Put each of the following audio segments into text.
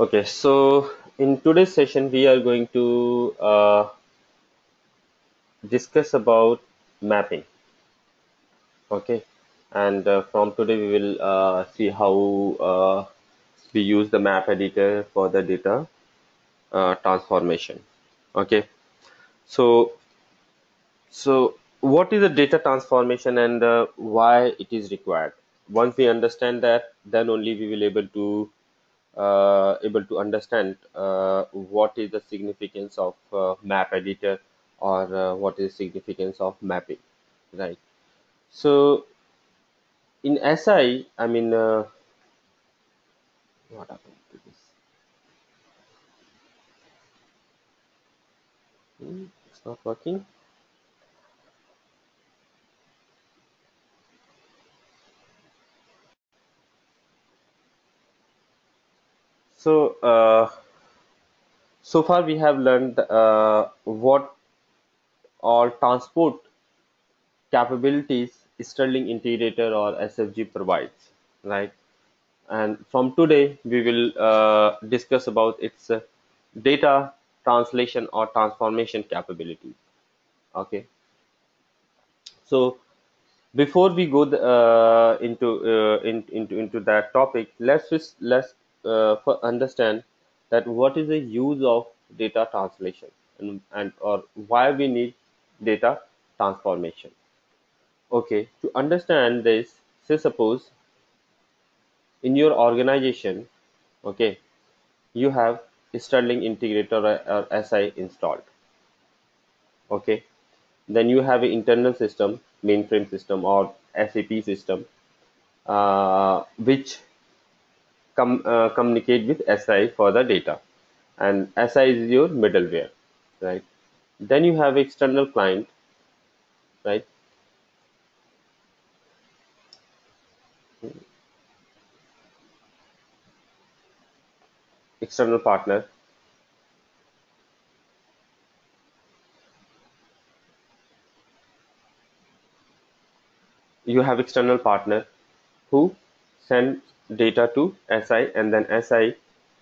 Okay, so in today's session, we are going to uh, discuss about mapping. Okay, and uh, from today, we will uh, see how uh, we use the map editor for the data uh, transformation. Okay, so so what is the data transformation and uh, why it is required? Once we understand that, then only we will able to uh, able to understand uh, what is the significance of uh, map editor or uh, what is significance of mapping right? So in si i mean uh, what happened to this? Hmm, it's not working so uh, so far we have learned uh, what all transport capabilities sterling integrator or sfg provides right? And from today we will uh, discuss about its uh, data translation or transformation capabilities okay? So before we go th- uh, into, uh, in, into into that topic let's just let's uh, understand that what is the use of data translation and, and or why we need data transformation. Okay to understand this say suppose in your organization okay you have sterling integrator or, or si installed okay? Then you have an internal system mainframe system or sap system uh, which com- uh, communicate with si for the data. And si is your middleware right? Then you have external client right? External partner. You have external partner who send data to si and then si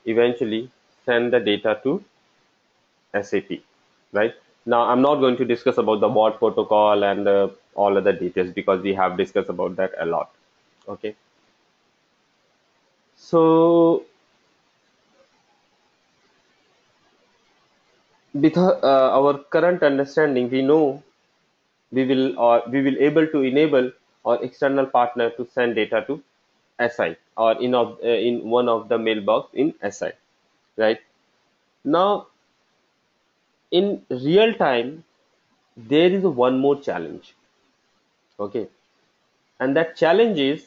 eventually send the data to sap right? Now i'm not going to discuss about the bot protocol and uh, all other details because we have discussed about that a lot okay? So with uh, our current understanding we know we will or we will able to enable our external partner to send data to si or in of uh, in one of the mailbox in si right? Now in real time there is one more challenge okay? And that challenge is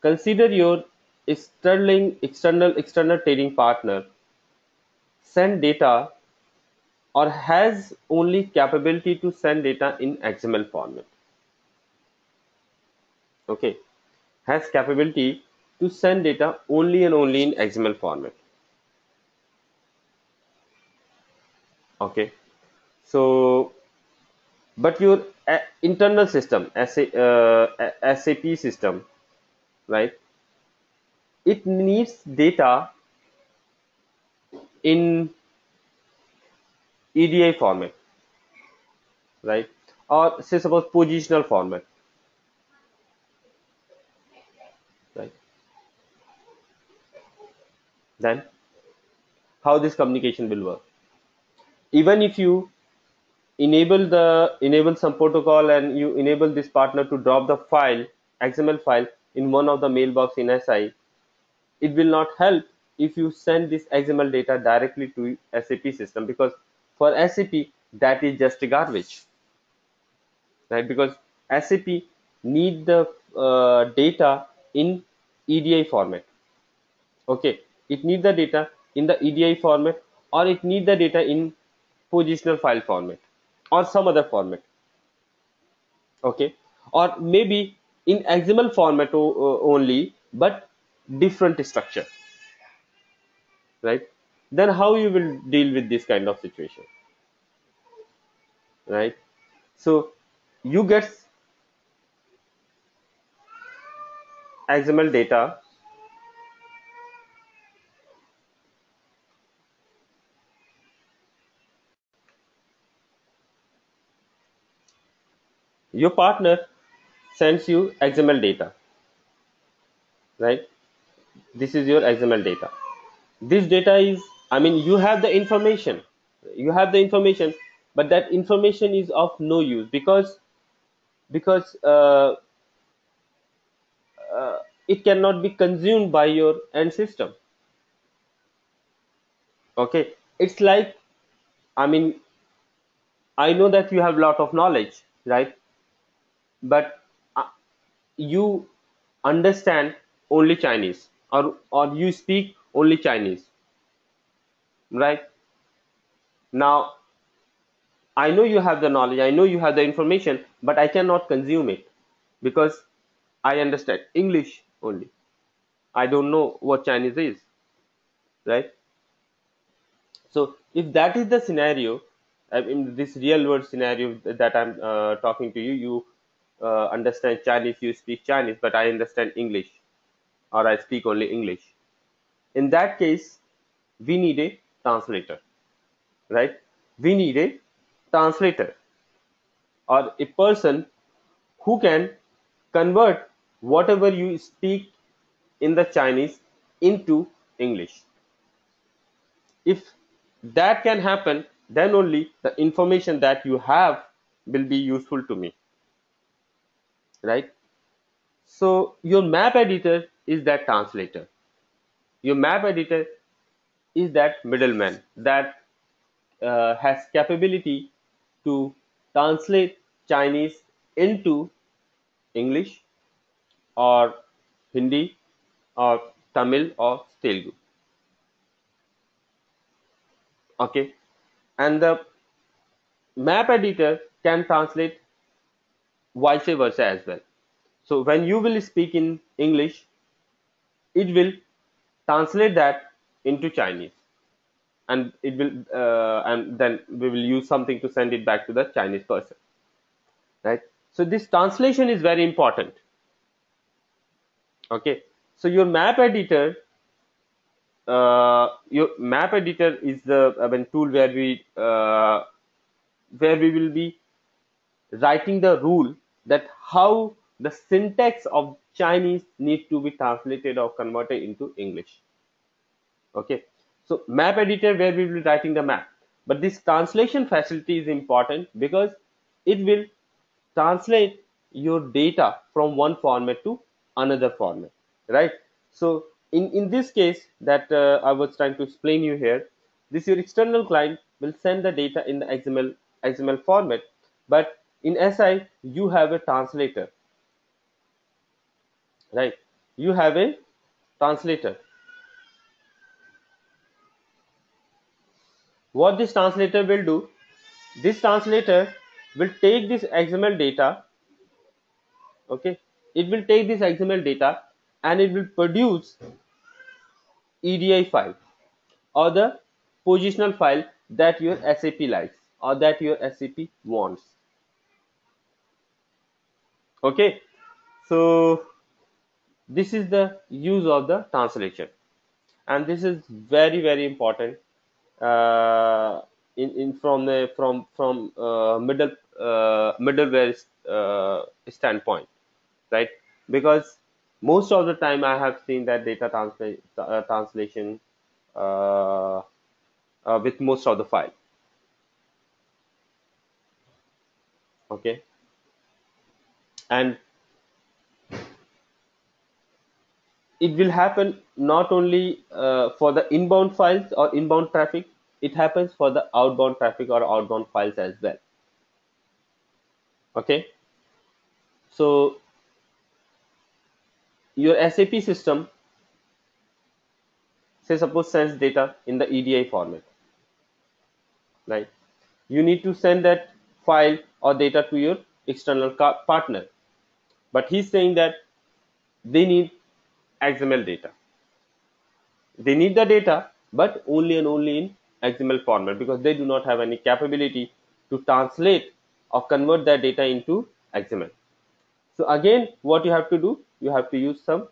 consider your sterling external external trading partner send data or has only capability to send data in xml format okay has capability to send data only and only in xml format. Okay. So but your uh, internal system SA, uh, sap system right it needs data in edi format right or say suppose positional format then how this communication will work. Even if you enable the enable some protocol and you enable this partner to drop the file xml file in one of the mailbox in si it will not help if you send this xml data directly to sap system because for sap that is just garbage. Right? Because sap need the uh, data in edi format. Okay it needs the data in the edi format or it needs the data in positional file format or some other format. Okay? Or maybe in xml format only but different structure. Right? Then how you will deal with this kind of situation? Right? So you get xml data your partner sends you XML data, right? This is your XML data. This data is, I mean, you have the information, you have the information, but that information is of no use because because uh, uh, it cannot be consumed by your end system. Okay, it's like, I mean, I know that you have a lot of knowledge, right? But uh, you understand only Chinese or or you speak only Chinese, right? Now I know you have the knowledge, I know you have the information, but I cannot consume it because I understand English only. I don't know what Chinese is, right? So if that is the scenario, I mean this real world scenario that I'm uh, talking to you, you uh, understand Chinese, you speak Chinese, but I understand English or I speak only English. In that case, we need a translator, right? We need a translator or a person who can convert whatever you speak in the Chinese into English. If that can happen, then only the information that you have will be useful to me. Right? So your map editor is that translator. Your map editor is that middleman that uh, has capability to translate Chinese into English or Hindi or Tamil or Telugu. Okay, and the map editor can translate vice versa as well. So when you will speak in English, it will translate that into Chinese, and it will uh, and then we will use something to send it back to the Chinese person, right? So this translation is very important. Okay, so your map editor uh, your map editor is the I mean, tool where we uh, where we will be writing the rule that how the syntax of Chinese needs to be translated or converted into English. Okay, so map editor where we will be writing the map, but this translation facility is important because it will translate your data from one format to another format, right? So in, in this case that uh, I was trying to explain you here, this your external client will send the data in the XML, XML format, but in SI you have a translator, right? You have a translator. What this translator will do, this translator will take this XML data, okay? It will take this XML data and it will produce EDI file or the positional file that your SAP likes or that your SAP wants. Okay, so this is the use of the translation, and this is very very important uh, in, in from the from from uh, middle uh, middleware uh, standpoint, right? Because most of the time I have seen that data transla- uh, translation uh, with most of the file. Okay, and it will happen not only uh, for the inbound files or inbound traffic, it happens for the outbound traffic or outbound files as well. Okay, so your SAP system, say suppose sends data in the EDI format, right? You need to send that file or data to your external partner, but he's saying that they need XML data. They need the data, but only and only in XML format because they do not have any capability to translate or convert that data into XML. So again, what you have to do, you have to use some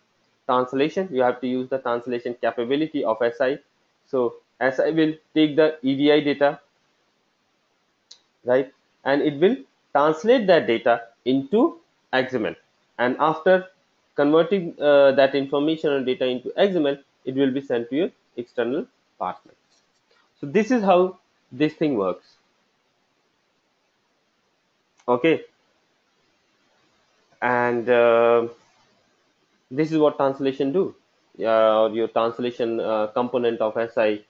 translation. You have to use the translation capability of SI. So SI will take the EDI data, right, and it will translate that data into XML. And after converting uh, that information or data into XML, it will be sent to your external partner. So this is how this thing works. Okay. And uh, this is what translation do. Uh, your translation uh, component of SI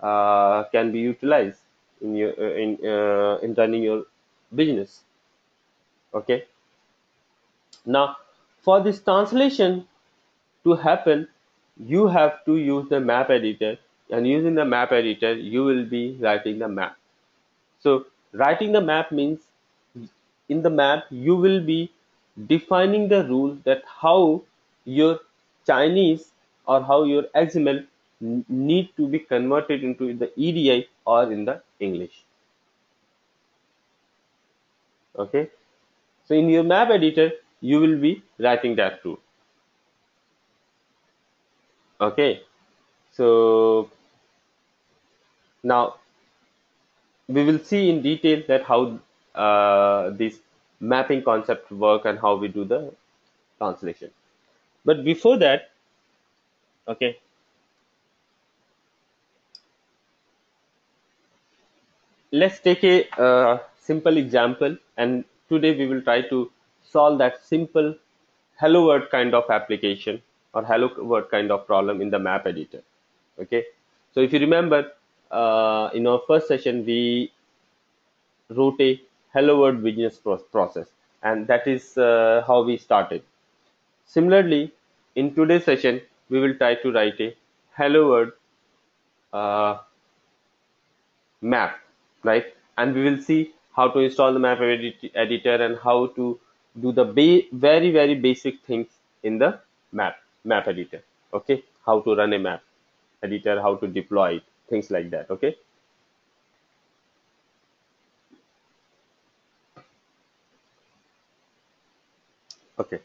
uh, can be utilized in your uh, in uh, in running your business. Okay. Now, for this translation to happen, you have to use the map editor and using the map editor, you will be writing the map. So writing the map means in the map, you will be defining the rule that how your Chinese or how your XML need to be converted into the EDI or in the English. Okay. So in your map editor, you will be writing that rule okay? So now we will see in detail that how uh, this mapping concept work and how we do the translation. But before that okay let's take a uh, simple example and today we will try to solve that simple hello world kind of application or hello world kind of problem in the map editor. Okay? So if you remember uh, in our first session we wrote a hello world business process and that is uh, how we started. Similarly in today's session we will try to write a hello world uh, map right? And we will see how to install the map edit editor and how to do the very very basic things in the map map editor okay? How to run a map editor how to deploy it things like that okay? Okay.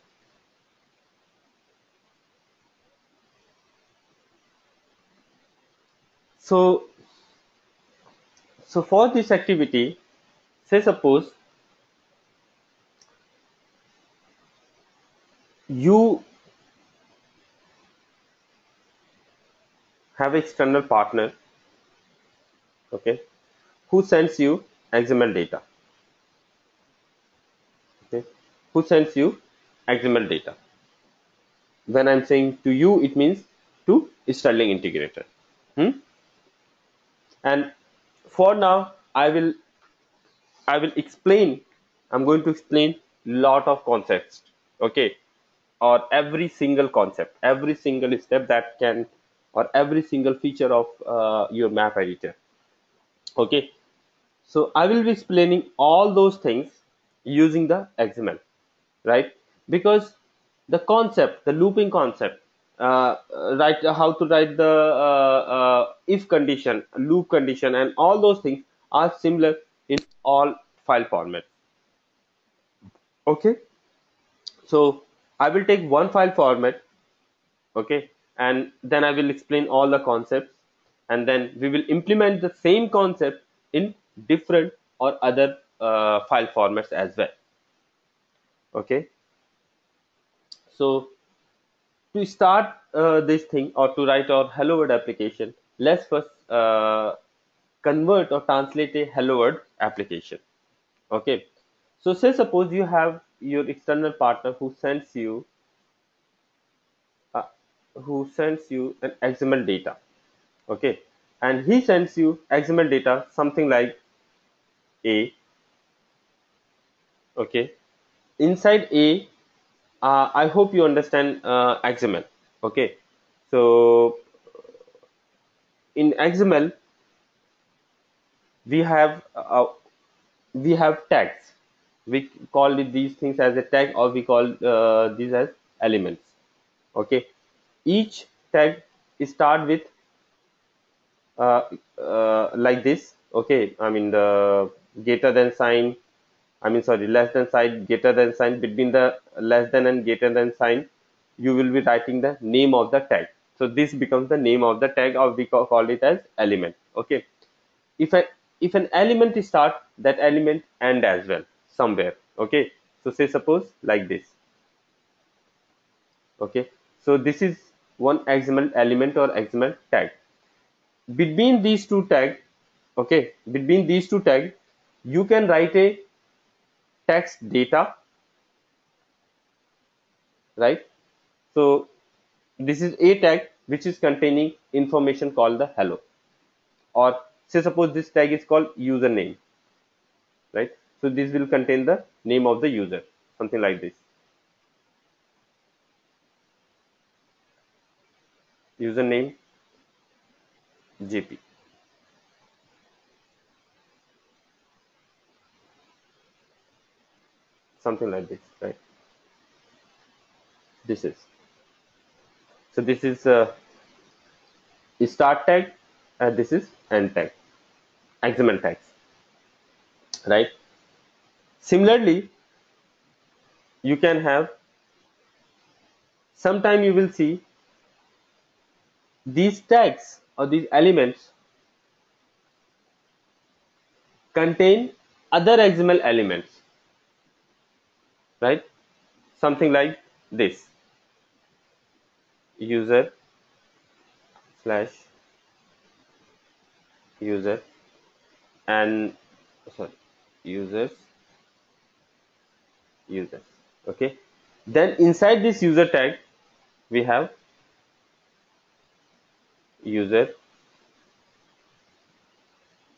So so for this activity say suppose you have external partner okay who sends you XML data okay who sends you XML data when I'm saying to you it means to Sterling integrator hmm? and for now I will I will explain I'm going to explain a lot of concepts okay or every single concept every single step that can or every single feature of uh, your map editor. Okay? So i will be explaining all those things using the xml right? Because the concept the looping concept uh, how to write the uh, uh, if condition loop condition and all those things are similar in all file formats. Okay? So i will take one file format okay and then I will explain all the concepts and then we will implement the same concept in different or other uh, file formats as well okay? So to start uh, this thing or to write our hello world application let's first uh, convert or translate a hello world application okay? So say suppose you have your external partner who sends you who sends you an XML data. Okay, and he sends you XML data something like A. Okay, inside A, uh, I hope you understand uh, XML. Okay, so in XML we have uh, we have tags. We call these things as a tag, or we call uh, these as elements. Okay, each tag start with uh, uh, like this. Okay? I mean the greater than sign i mean sorry less than sign greater than sign. Between the less than and greater than sign you will be writing the name of the tag. So this becomes the name of the tag or we call it as element. Okay? If I if an element start that element end as well somewhere okay? So say suppose like this okay? So this is one xml element or xml tag. Between these two tag okay? Between these two tag you can write a text data right? So this is a tag which is containing information called the hello. Or say suppose this tag is called username right so this will contain the name of the user something like this. Username jp something like this right? This is. So this is uh, start tag and this is end tag. Xml tags right similarly you can have sometime you will see these tags or these elements contain other xml elements right? Something like this. User slash user and sorry users users okay? Then inside this user tag we have user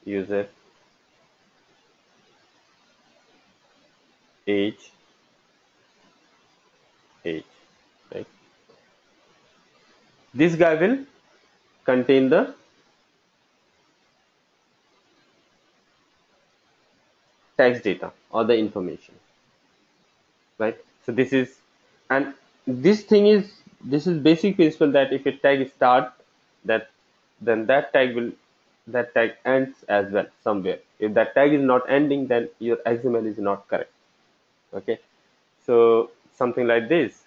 user age age right? This guy will contain the text data or the information right? So this is and this thing is this is basic principle that if a tag start that then that tag will that tag ends as well somewhere. If that tag is not ending then your xml is not correct okay? So something like this.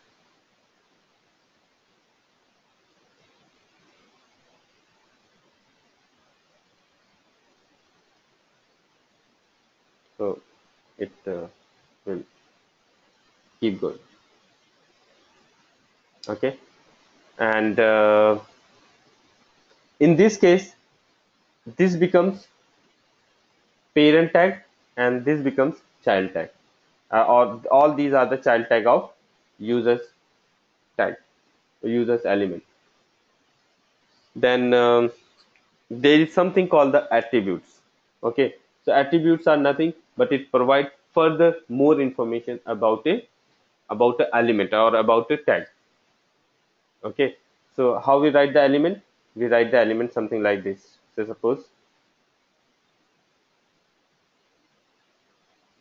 So it uh, will keep going. Okay? And uh, in this case this becomes parent tag and this becomes child tag. Uh, or all these are the child tag of users tag users element. Then um, there is something called the attributes. Okay? So attributes are nothing but it provides further more information about a about the element or about the tag. Okay? So how we write the element? We write the element something like this. So suppose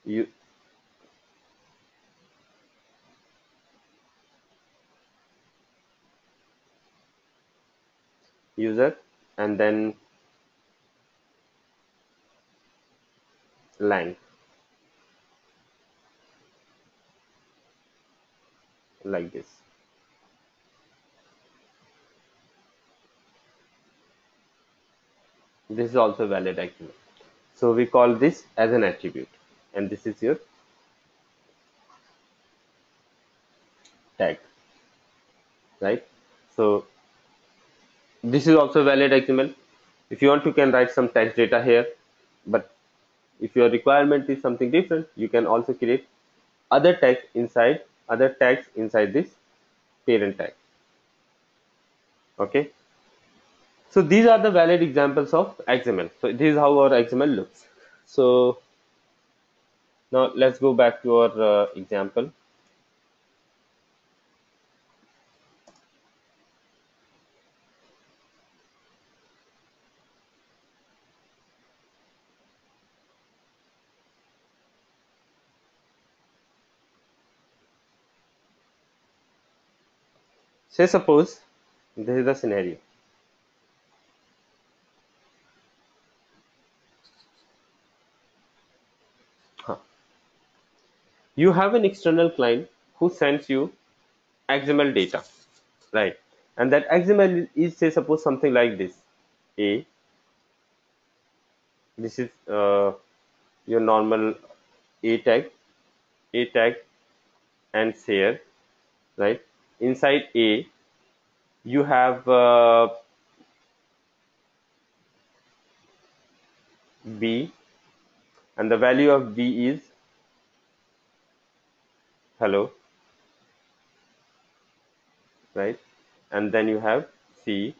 you user and then lang like this. This is also valid actually. So we call this as an attribute. And this is your tag. Right? So this is also valid xml if you want you can write some text data here. But if your requirement is something different you can also create other tags inside other tags inside this parent tag. Okay? So these are the valid examples of xml so this is how our xml looks. So now let's go back to our uh, example say suppose this is the scenario. You have an external client who sends you xml data right? And that xml is say suppose something like this. A this is uh, your normal a tag a tag and share right inside a you have uh, b and the value of b is hello right? And then you have c. c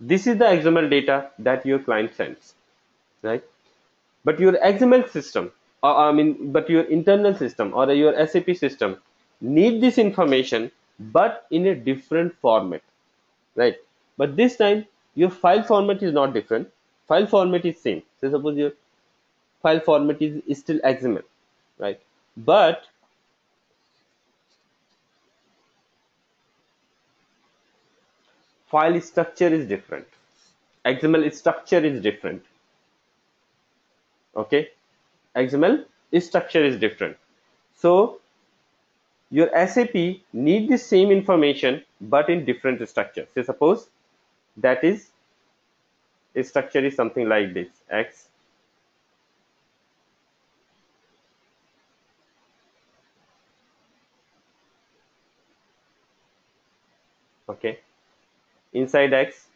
this is the xml data that your client sends right? But your xml system uh, i mean but your internal system or your sap system need this information but in a different format right? But this time your file format is not different. File format is same. So suppose your file format is, is still xml right? But file structure is different. Xml structure is different. Okay? Xml structure is different. So your sap need the same information but in different structure. Say suppose that is a structure is something like this. X okay inside x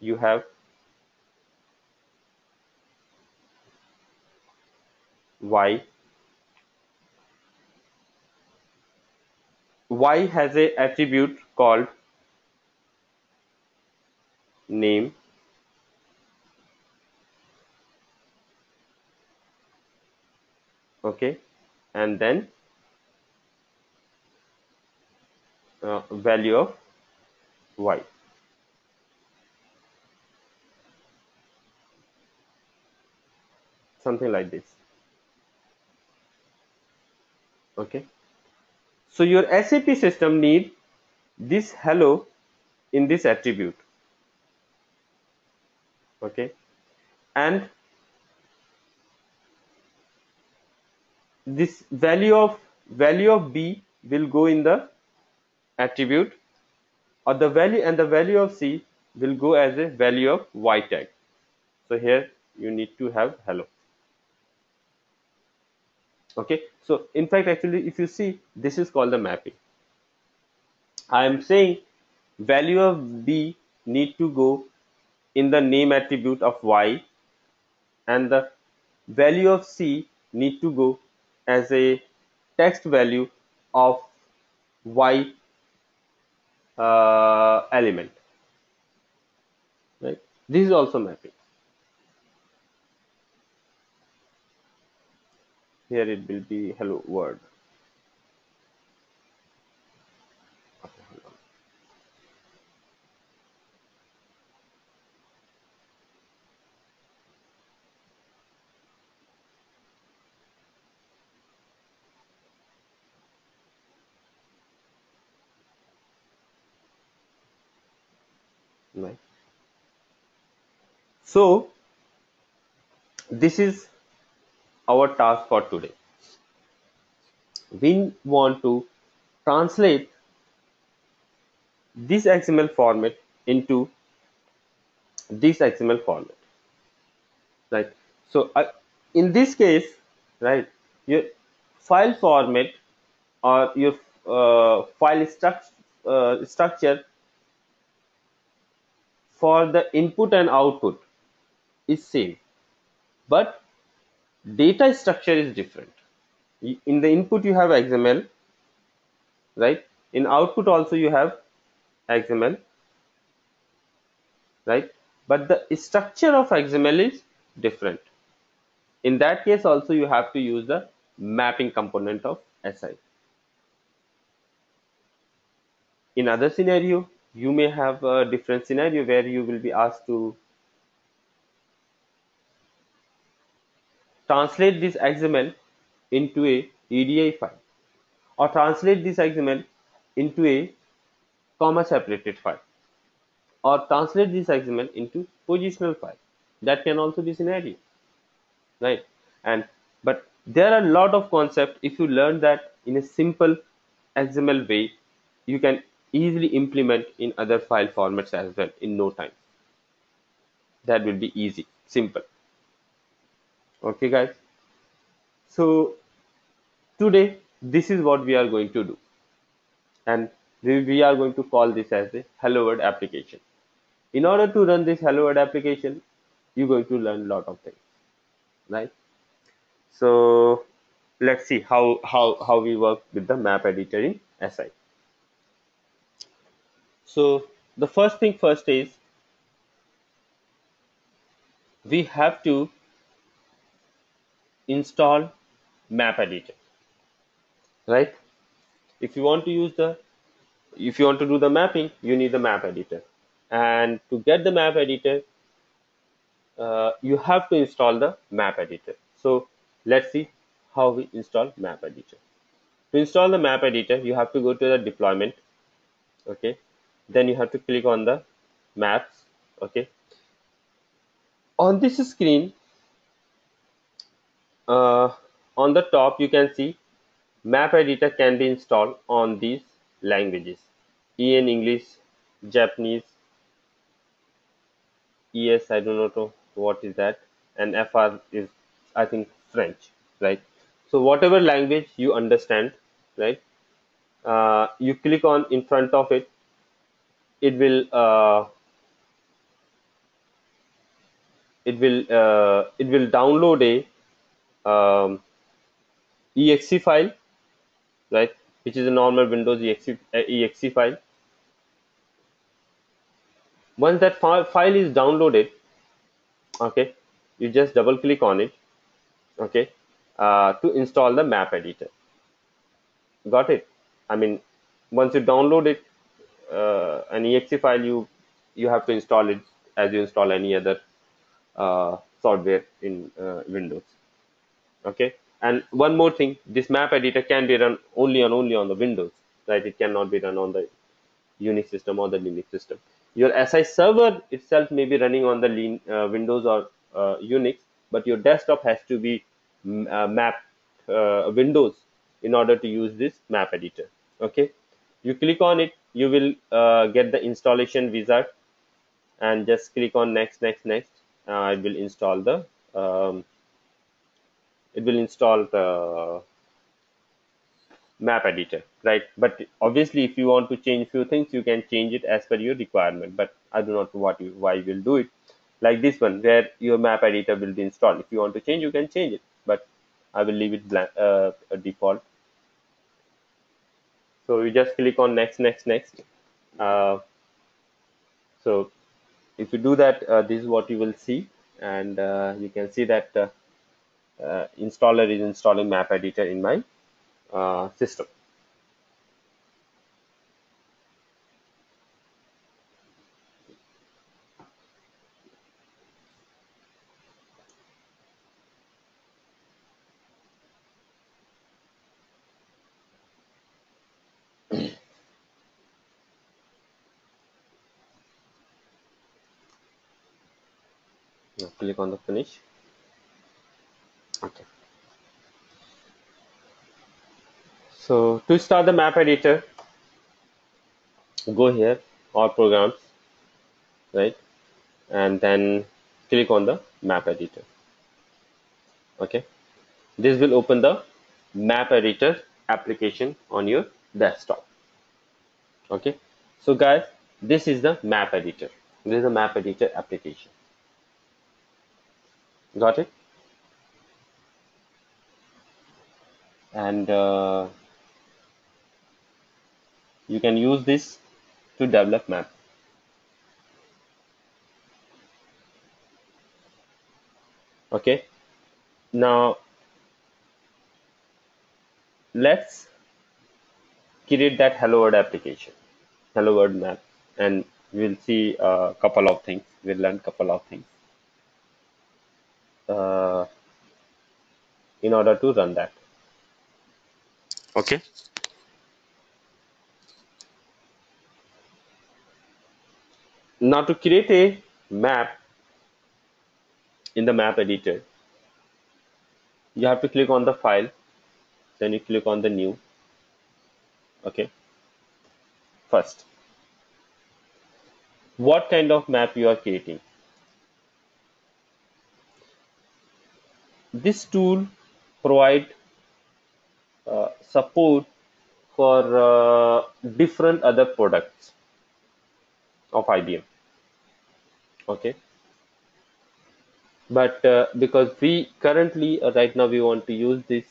you have y. Y has a attribute called name. Okay and then uh, value of y something like this. Okay. So your sap system need this hello in this attribute. Okay. And this value of value of b will go in the attribute or the value and the value of c will go as a value of y tag. So here you need to have hello okay? So in fact actually if you see this is called the mapping. I am saying value of b need to go in the name attribute of y and the value of c need to go as a text value of y uh, element. Right? This is also mapping here it will be hello world. Right so this is our task for today. We want to translate this xml format into this xml format. Right? So uh, in this case right your file format or your uh, file struct uh, structure for the input and output is same. But data structure is different. In the input you have xml right? In output also you have xml right? But the structure of xml is different. In that case also you have to use the mapping component of si in other scenario you may have a different scenario where you will be asked to translate this XML into a EDI file or translate this XML into a comma separated file or translate this XML into positional file. That can also be scenario right? And but there are a lot of concepts if you learn that in a simple XML way you can easily implement in other file formats as well in no time. That will be easy simple okay guys. So today this is what we are going to do. And we are going to call this as the hello world application. In order to run this hello world application you're going to learn a lot of things right? So let's see how how how we work with the map editor in si so the first thing first is we have to install map editor right? If you want to use the if you want to do the mapping you need the map editor. And to get the map editor uh, you have to install the map editor. So let's see how we install map editor. To install the map editor you have to go to the deployment okay? Then you have to click on the maps okay? On this screen uh, on the top you can see map editor can be installed on these languages. En english japanese es i do not know what is that and fr is i think french right? So whatever language you understand right uh, you click on in front of it it will uh, it will uh, it will download a um, exe file right which is a normal windows exe, uh, exe file. Once that fi file is downloaded okay you just double click on it okay uh, to install the map editor. Got it? I mean once you download it uh, an exe file you you have to install it as you install any other uh, software in uh, Windows. Okay, and one more thing, this map editor can be run only and only on the Windows, right? It cannot be run on the Unix system or the Linux system. Your SI server itself may be running on the uh, Windows or uh, Unix, but your desktop has to be mm, uh, mapped uh, Windows in order to use this map editor. Okay, you click on it, you will get the installation wizard, and just click on next, next, next uh, will install the um, it will install the map editor right? But obviously if you want to change few things you can change it as per your requirement but i do not know what you why you will do it. Like this one where your map editor will be installed. If you want to change you can change it but i will leave it blank uh, default. So you just click on next next next. Uh, so if you do that uh, this is what you will see and uh, you can see that uh, installer is installing map editor in my uh, system. Click on the finish okay. So to start the map editor go here all programs right? And then click on the map editor. Okay? This will open the map editor application on your desktop. Okay? So guys this is the map editor. This is the map editor application. Got it and uh, you can use this to develop map. Okay? Now let's create that hello world application hello world map and we'll see a couple of things. We'll learn a couple of things. Uh, in order to run that okay. Now to create a map in the map editor you have to click on the file then you click on the new. Okay. First what kind of map you are creating? This tool provide support for uh, different other products of IBM okay? But uh, because we currently uh, right now we want to use this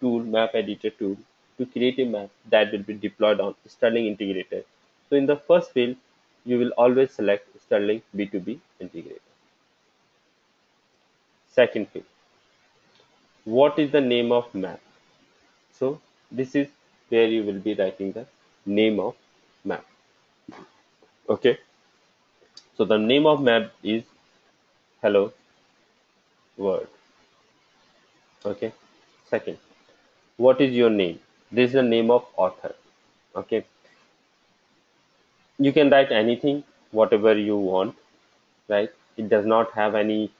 tool map editor tool to create a map that will be deployed on Sterling integrator so in the first field you will always select Sterling B2B integrator second field what is the name of map so this is where you will be writing the name of map. Okay? So the name of map is hello world. Okay? Second what is your name? This is the name of author. Okay? You can write anything whatever you want right? It does not have any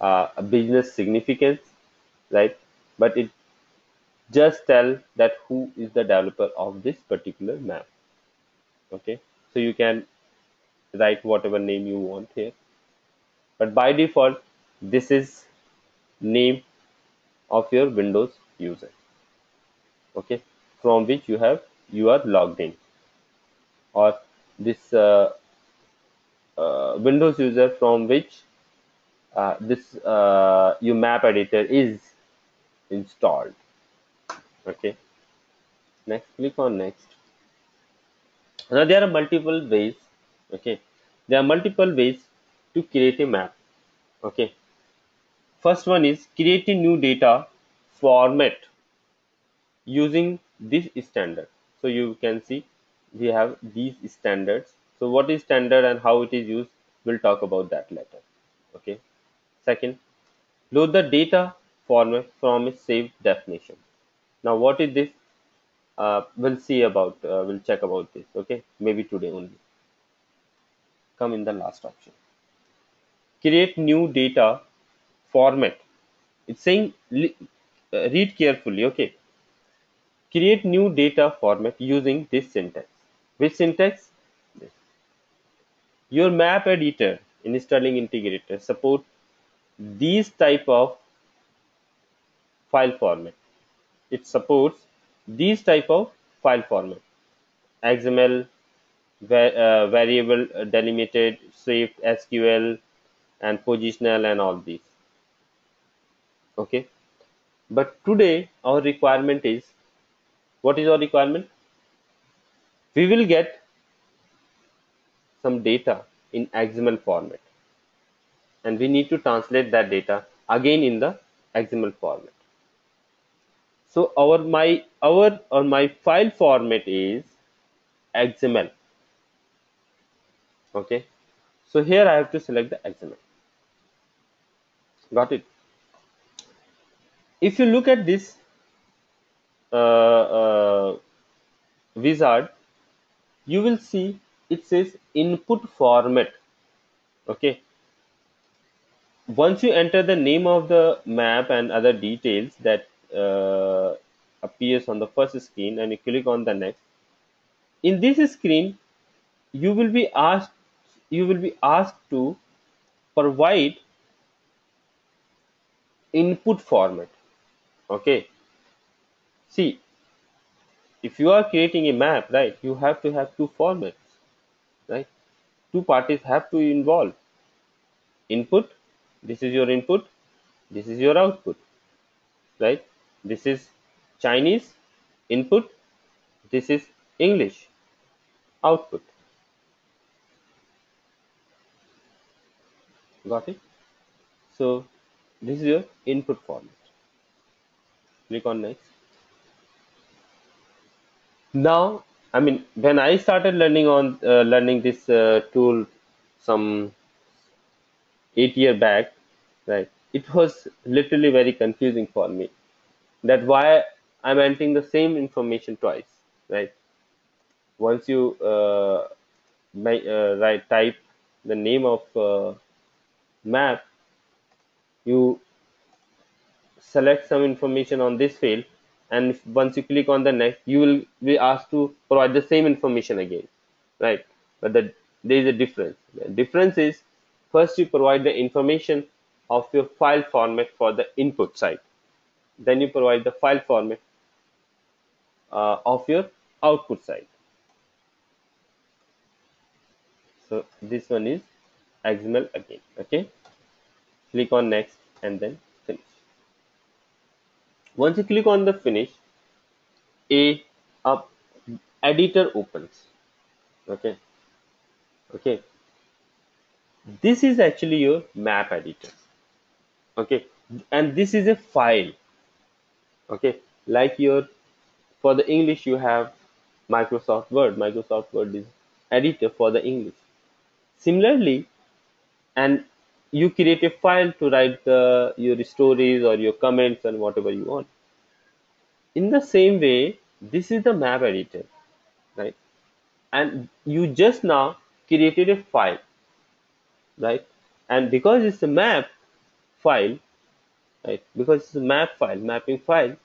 uh, business significance right? But it just tell that who is the developer of this particular map. Okay? So you can write whatever name you want here. But by default this is name of your windows user. Okay? From which you have you are logged in. Or this uh, uh, windows user from which uh, this uh, your map editor is installed okay. Next click on next. Now there are multiple ways okay. There are multiple ways to create a map okay. First one is create a new data format using this standard. So you can see we have these standards. So what is standard and how it is used? We'll talk about that later okay. Second load the data format from a saved definition now what is this? Uh, we'll see about uh, we'll check about this okay? Maybe today only. Come in the last option. Create new data format. It's saying uh, read carefully okay? Create new data format using this syntax. Which syntax? This. your map editor in sterling integrator support these type of file format it supports these type of file format. Xml uh, variable uh, delimited swift sql and positional and all these. Okay? But today our requirement is what is our requirement? We will get some data in xml format. And we need to translate that data again in the xml format so our my our or my file format is xml. Okay? So here i have to select the xml. Got it? If you look at this uh, uh, wizard you will see it says input format. Okay? Once you enter the name of the map and other details that uh, appears on the first screen and you click on the next. In this screen you will be asked you will be asked to provide input format. Okay? See if you are creating a map right you have to have two formats right? Two parties have to involve. Input this is your input this is your output right this is Chinese input. This is English output. Got it? So this is your input format. Click on next. Now I mean when I started learning on uh, learning this uh, tool some eight year back right it was literally very confusing for me that why i'm entering the same information twice right? Once you uh, may, uh, type the name of uh, map you select some information on this field and if, once you click on the next you will be asked to provide the same information again right? But the, there is a difference. The difference is first you provide the information of your file format for the input side then you provide the file format uh, of your output side. So this one is xml again okay? Click on next and then finish. Once you click on the finish a up editor opens okay? Okay? This is actually your map editor okay? And this is a file okay? Like your for the english you have microsoft word. Microsoft word is editor for the english. Similarly and you create a file to write the, your stories or your comments and whatever you want. In the same way this is the map editor right? And you just now created a file right? And because it's a map file right? Because it's a map file mapping file.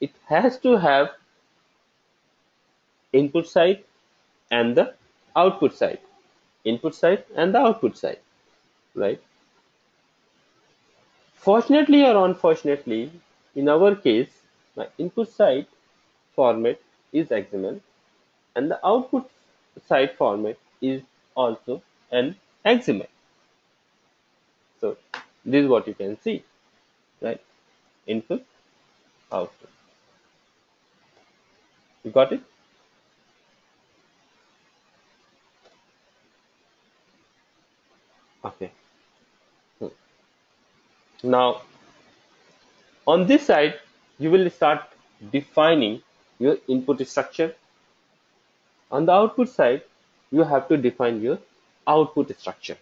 It has to have input side and the output side. Input side and the output side right? Fortunately or unfortunately in our case my input side format is xml and the output side format is also an xml. So this is what you can see right? Input output. You got it? Okay. Hmm. now on this side you will start defining your input structure. On the output side you have to define your output structure.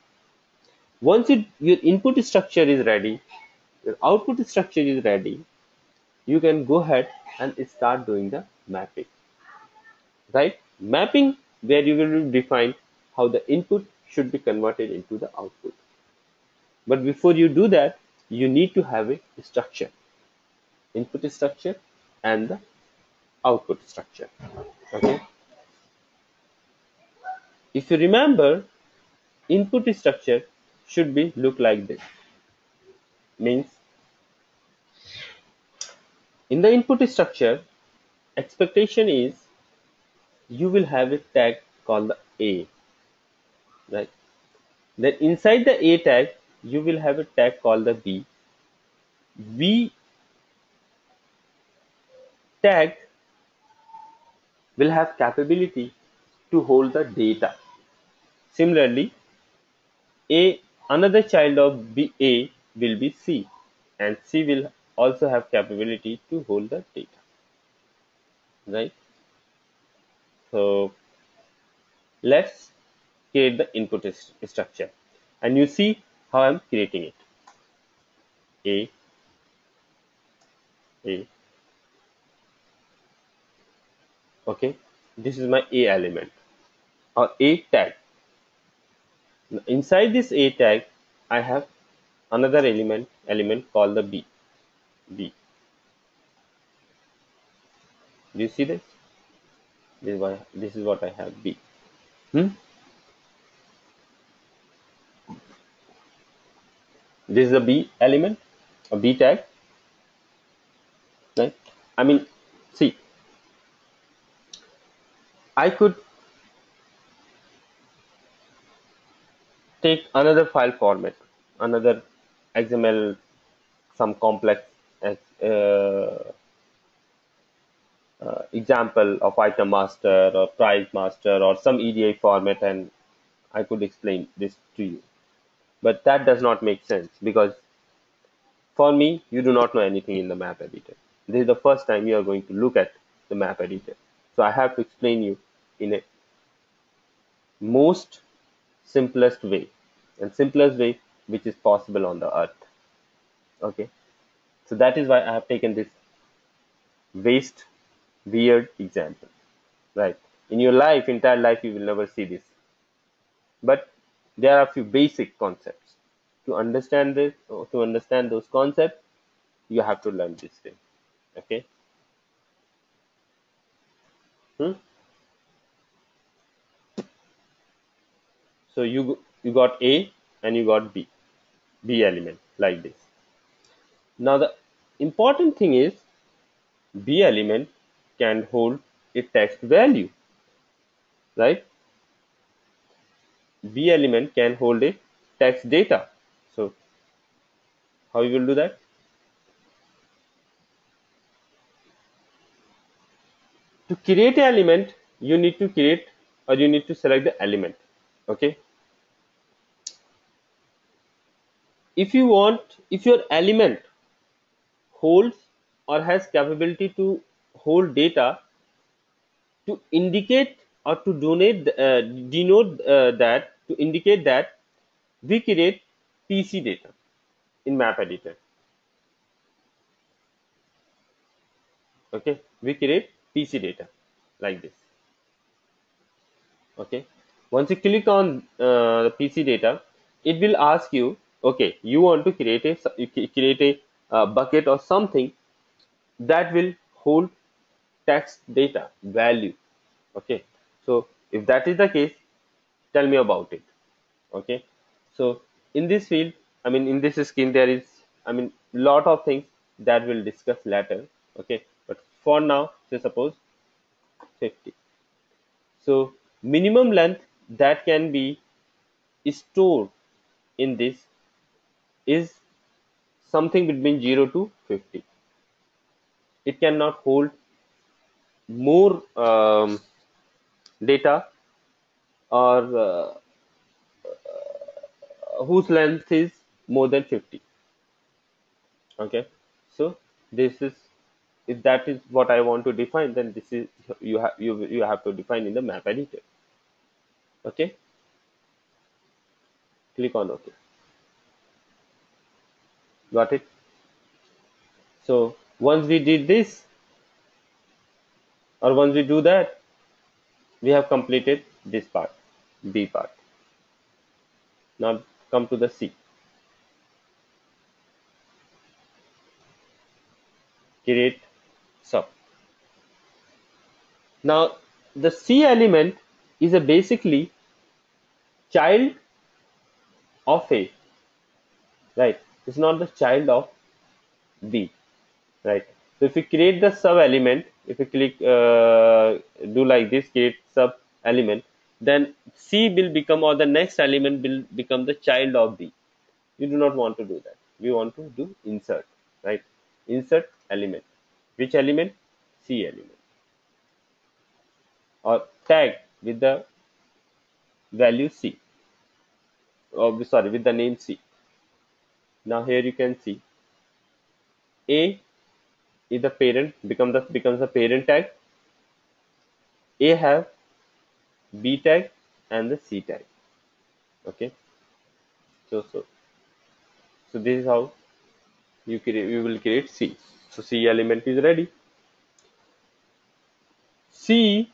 Once it, your input structure is ready your output structure is ready. You can go ahead and start doing the mapping. Right? Mapping where you will define how the input should be converted into the output. But before you do that you need to have a structure. Input structure and the output structure. Okay? If you remember input structure should be look like this means in the input structure expectation is you will have a tag called the a right? Then inside the a tag you will have a tag called the b. B tag will have capability to hold the data. Similarly a another child of b a will be c and c will also have capability to hold the data right? So let's create the input structure. And you see how i'm creating it. A a. Okay this is my a element. Or a tag. Inside this a tag i have another element element called the b. B. Do you see this? This is what this is what i have b. Hmm? this is a b element a b tag. Right? I mean see i could take another file format another xml some complex uh, uh, example of item master or price master or some EDI format and I could explain this to you. But that does not make sense because for me, you do not know anything in the map editor. This is the first time you are going to look at the map editor. So I have to explain you in a most simplest way and simplest way which is possible on the earth. Okay. So that is why I have taken this waste weird example right in your life entire life you will never see this but there are a few basic concepts to understand this to understand those concepts you have to learn this thing okay Hmm? So you you got A and you got B, B element like this. Now the important thing is B element can hold a text value, right? B element can hold a text data. So how you will do that? To create an element, you need to create or you need to select the element. Okay. If you want, if your element holds or has capability to hold data to indicate or to donate uh, denote uh, that to indicate that we create PC data in map editor. Okay, we create PC data like this. Okay, once you click on uh, the PC data, it will ask you, okay, you want to create a create a uh, bucket or something that will hold text data value. Okay so if that is the case tell me about it. Okay so in this field i mean in this screen there is i mean lot of things that we'll discuss later. Okay but for now say suppose 50 so minimum length that can be stored in this is something between 0 to 50 it cannot hold more um, data or uh, whose length is more than 50 okay? So this is if that is what I want to define then this is you have you, you have to define in the map editor okay? Click on ok got it? So once we did this or once we do that we have completed this part b part. Now come to the c. Create sub. Now the c element is a basically child of a right it's not the child of b right? So if you create the sub element if you click uh, do like this create sub element then c will become or the next element will become the child of b. You do not want to do that. We want to do insert right? Insert element. Which element? C element. Or tag with the value c. Or oh, sorry with the name c now here you can see. A is the parent become the becomes the parent tag. A have b tag and the c tag. Okay? So so so this is how you create we will create c. So c element is ready. C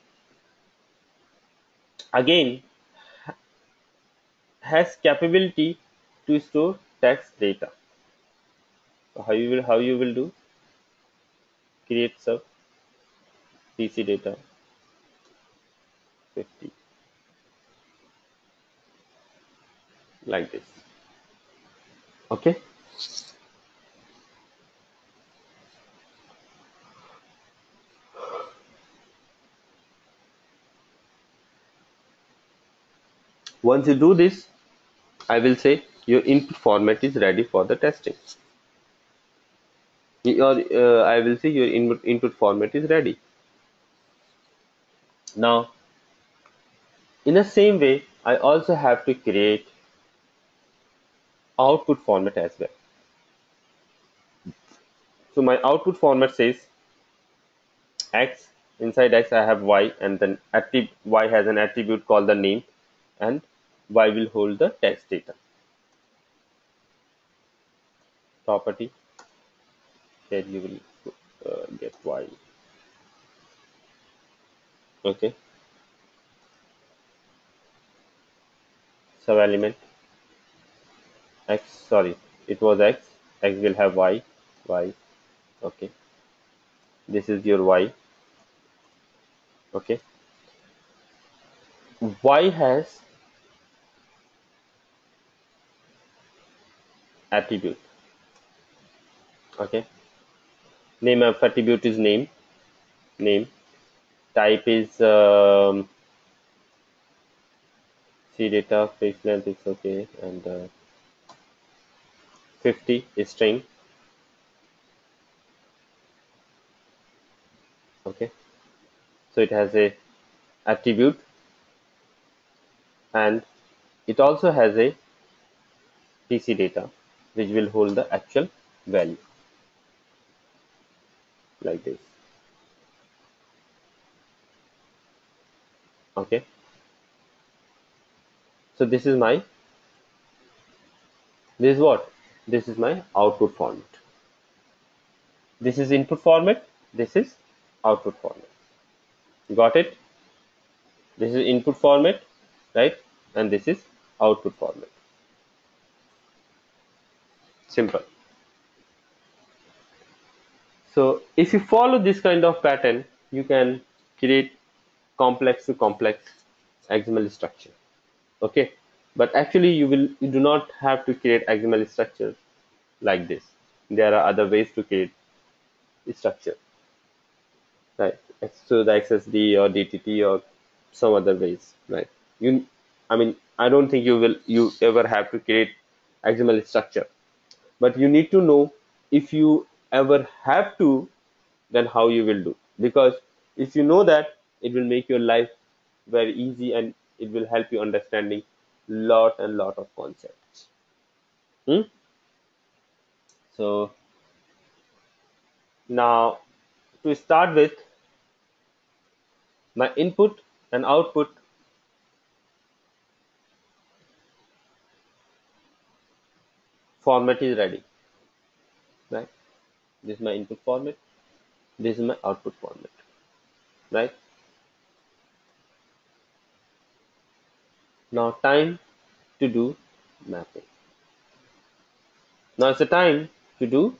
again has capability to store text data. So how you will how you will do? Create sub PC data. 50 like this. Okay? Once you do this I will say your input format is ready for the testing your uh, I will say your input, input format is ready. Now, in the same way, I also have to create output format as well. So my output format says x inside x I have y and then y has an attribute called the name and y will hold the text data property then you will uh, get y. Okay? Sub element. X sorry it was x. X will have y y. Okay. This is your y. Okay? Y has attribute okay. Name of attribute is name. Name. Type is um, c data page length is okay and uh, 50 is string. Okay. So it has a attribute and it also has a PC data which will hold the actual value like this. Okay. So this is my this is what? This is my output format. This is input format. This is output format. Got it? This is input format right? And this is output format. Simple so if you follow this kind of pattern you can create complex to complex XML structure. Okay? But actually you will you do not have to create XML structure like this. There are other ways to create structure. Right? So the XSD or DTD or some other ways right? You I mean I don't think you will you ever have to create XML structure. But you need to know if you ever have to then how you will do. Because if you know that it will make your life very easy and it will help you understanding lot and lot of concepts. Hmm? so now to start with my input and output. Format is ready. Right this is my input format. This is my output format. Right? Now time to do mapping. Now it's the time to do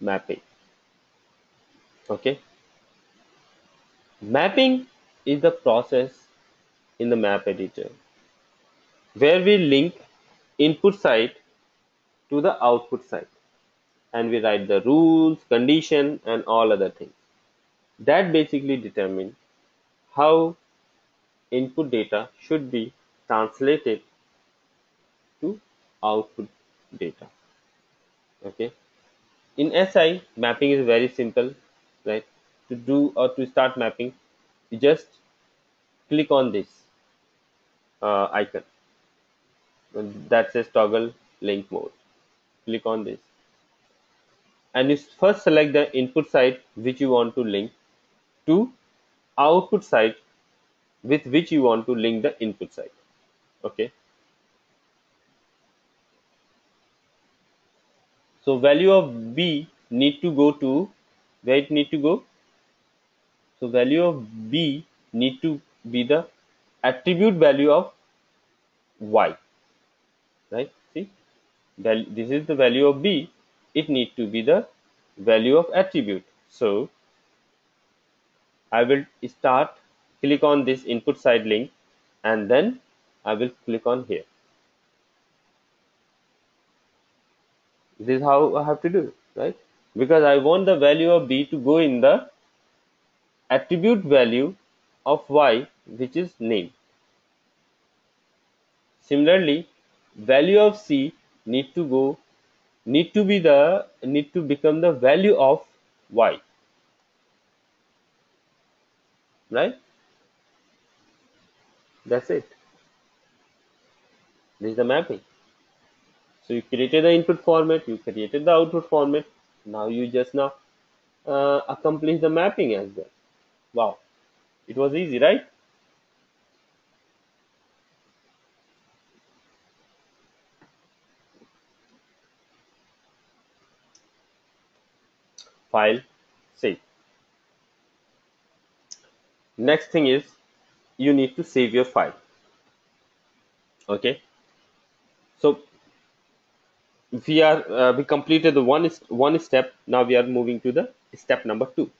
mapping. Okay? Mapping is the process in the map editor where we link input side to the output side and we write the rules, condition and all other things. That basically determine how input data should be translated to output data. Okay. In SI, mapping is very simple, right? To do or to start mapping, you just click on this uh, icon. That says toggle link mode click on this and you first select the input side which you want to link to output side with which you want to link the input side. Okay. So value of b need to go to where it need to go? So value of b need to be the attribute value of y. Right? See? This is the value of b it need to be the value of attribute. So i will start click on this input side link and then i will click on here. This is how i have to do right? Because i want the value of b to go in the attribute value of y which is name. Similarly value of c need to go need to be the need to become the value of y. Right? That's it. This is the mapping. So you created the input format you created the output format. Now you just now uh, accomplish the mapping as well. Wow. It was easy right file save next thing is you need to save your file. Okay? So we are uh, we completed the one is one step. Now we are moving to the step number two.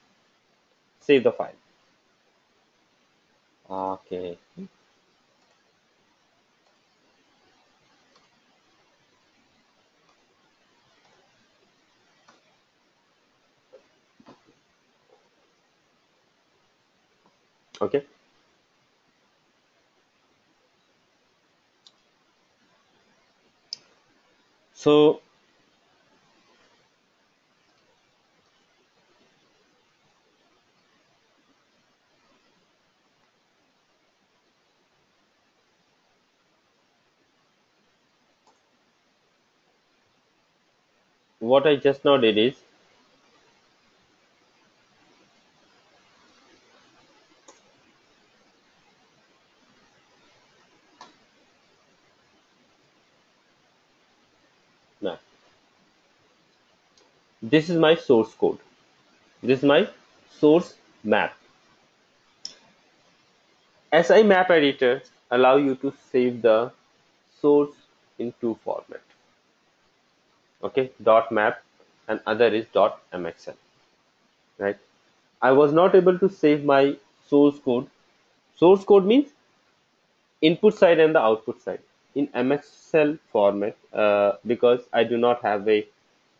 Save the file. Okay. Okay. So what I just now did is now this is my source code. This is my source map. SI map editor allow you to save the source in two format. Okay, dot map and other is dot mxl. Right. I was not able to save my source code. Source code means input side and the output side in MXL format uh, because I do not have a.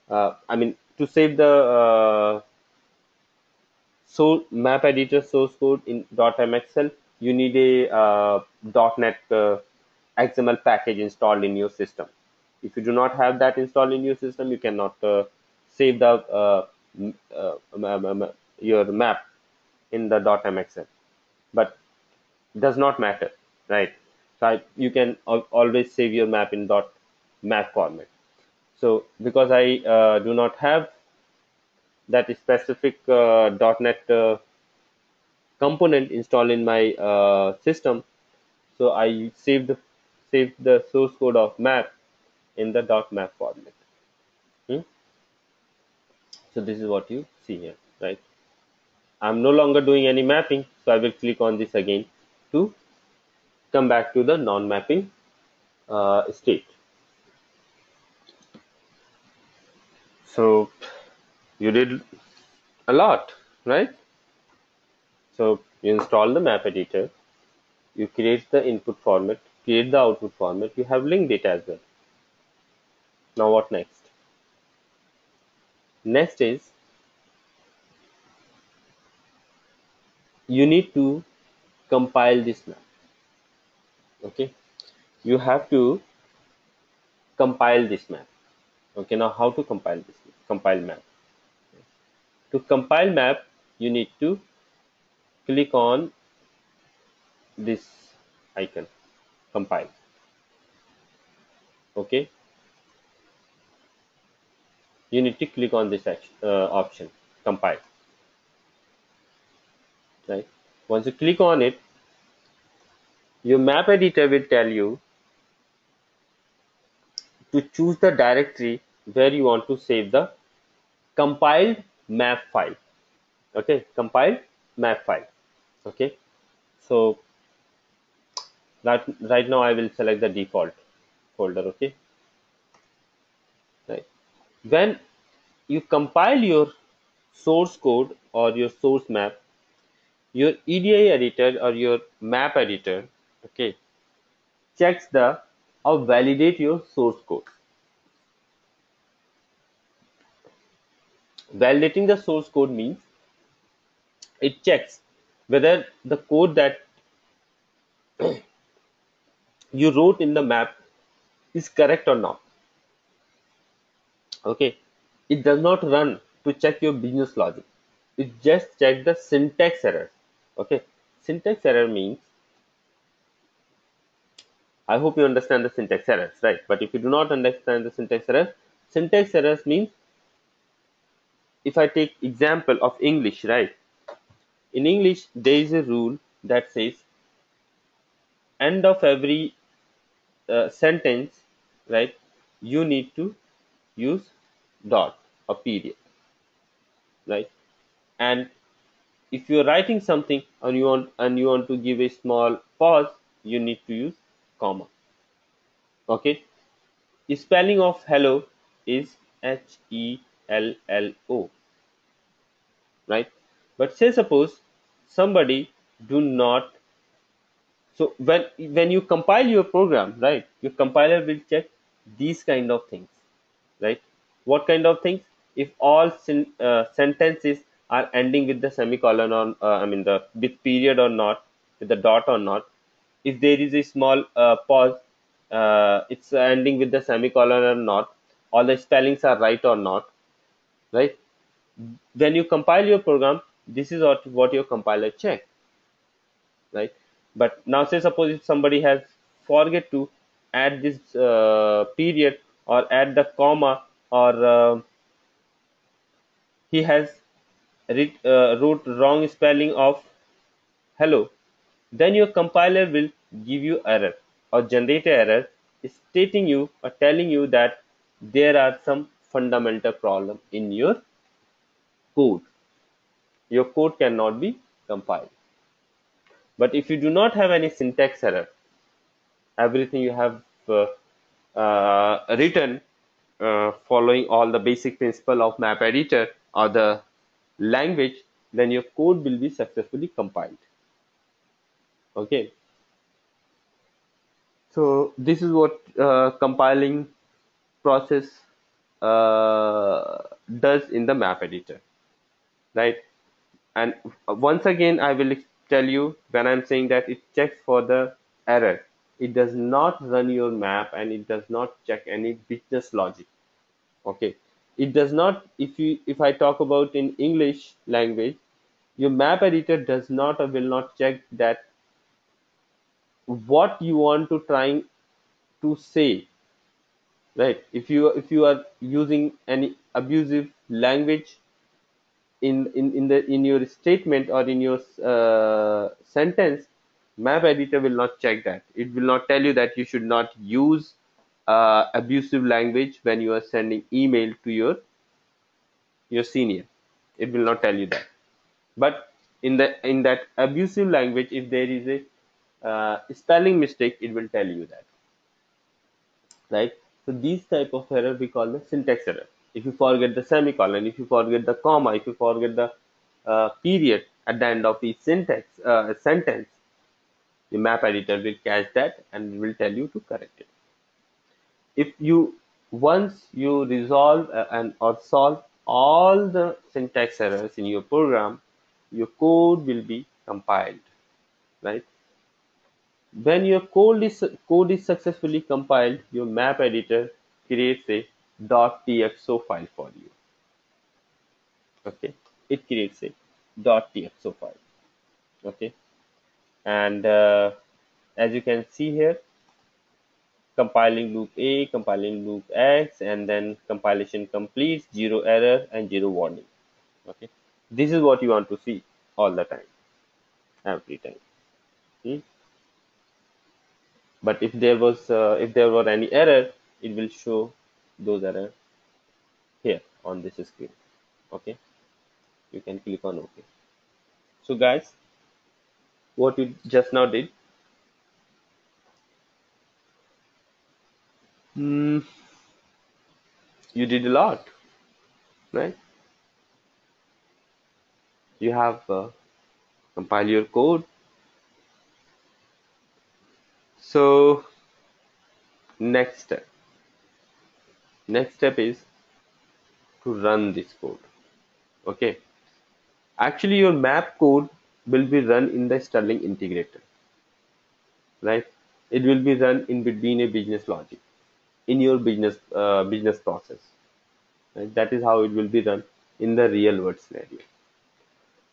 Uh, I mean to save the uh, so map editor source code in .mxl you need a uh, .NET uh, XML package installed in your system. If you do not have that installed in your system, you cannot save the your map in the .mxl. But does not matter, right? So I, you can al- always save your map in .map format. So because I uh, do not have that specific uh, .NET uh, component installed in my uh, system, so I saved the saved the source code of map in the .map format. Hmm? So this is what you see here, right? I'm no longer doing any mapping, so I will click on this again to come back to the non-mapping uh, state. So you did a lot, right? So you install the map editor, you create the input format, create the output format, you have linked it as well. Now what next? Next is you need to compile this map. Okay, you have to compile this map. Okay, now how to compile this compile map? To compile map, you need to click on this icon compile. Okay? You need to click on this action, uh, option compile. Right? Once you click on it your map editor will tell you to choose the directory where you want to save the compiled map file. Okay compiled map file. Okay so right right now i will select the default folder okay? Right. When you compile your source code or your source map your edi editor or your map editor okay checks the or validate your source code validating the source code means it checks whether the code that you wrote in the map is correct or not. Okay? It does not run to check your business logic. It just checks the syntax error. Okay? Syntax error means i hope you understand the syntax errors right? But if you do not understand the syntax errors syntax errors means if i take example of english right in English, there is a rule that says end of every uh, sentence, right? You need to use dot or period, right? And if you're writing something and you want and you want to give a small pause, you need to use comma. Okay. The spelling of hello is H E L L O, right? But say suppose somebody do not so when when you compile your program right your compiler will check these kind of things right? What kind of things? If all sen- uh, sentences are ending with the semicolon or uh, i mean the with period or not with the dot or not if there is a small uh, pause uh, it's ending with the semicolon or not all the spellings are right or not right? When you compile your program this is what, your compiler check right? But now say suppose if somebody has forget to add this uh, period or add the comma or uh, he has writ, uh, wrote wrong spelling of hello then your compiler will give you error or generate error stating you or telling you that there are some fundamental problem in your code your code cannot be compiled but if you do not have any syntax error, everything you have uh, uh, written uh, following all the basic principle of map editor or the language, then your code will be successfully compiled. Okay. So this is what uh, compiling process Uh, does in the map editor, right? And once again, I will tell you when I'm saying that it checks for the error. It does not run your map and it does not check any business logic. Okay. It does not if you if I talk about in English language, your map editor does not or will not check that what you want to trying to say right. If you if you are using any abusive language in, in, in the in your statement or in your uh, sentence map editor will not check that. It will not tell you that you should not use uh, abusive language when you are sending email to your your senior. It will not tell you that. But in the in that abusive language if there is a uh, spelling mistake it will tell you that. Right so these type of error we call the syntax error if you forget the semicolon, if you forget the comma, if you forget the uh, period at the end of each syntax uh, sentence, the map editor will catch that and will tell you to correct it. If you once you resolve uh, and or solve all the syntax errors in your program, your code will be compiled, right? When your code is code is successfully compiled, your map editor creates a .txo file for you. Okay, it creates a .txo file. Okay, and uh, as you can see here, compiling loop A, compiling loop X, and then compilation completes, zero error and zero warning. Okay, this is what you want to see all the time, every time. Hmm? But if there was uh, if there were any error, it will show those error here on this screen. Okay? You can click on ok. So guys what you just now did? Mm, you did a lot right? You have uh, compile your code so next step. Next step is to run this code. Okay? Actually your map code will be run in the sterling integrator. Right? It will be run in between a business logic in your business uh, business process. Right? that is how it will be run in the real world scenario.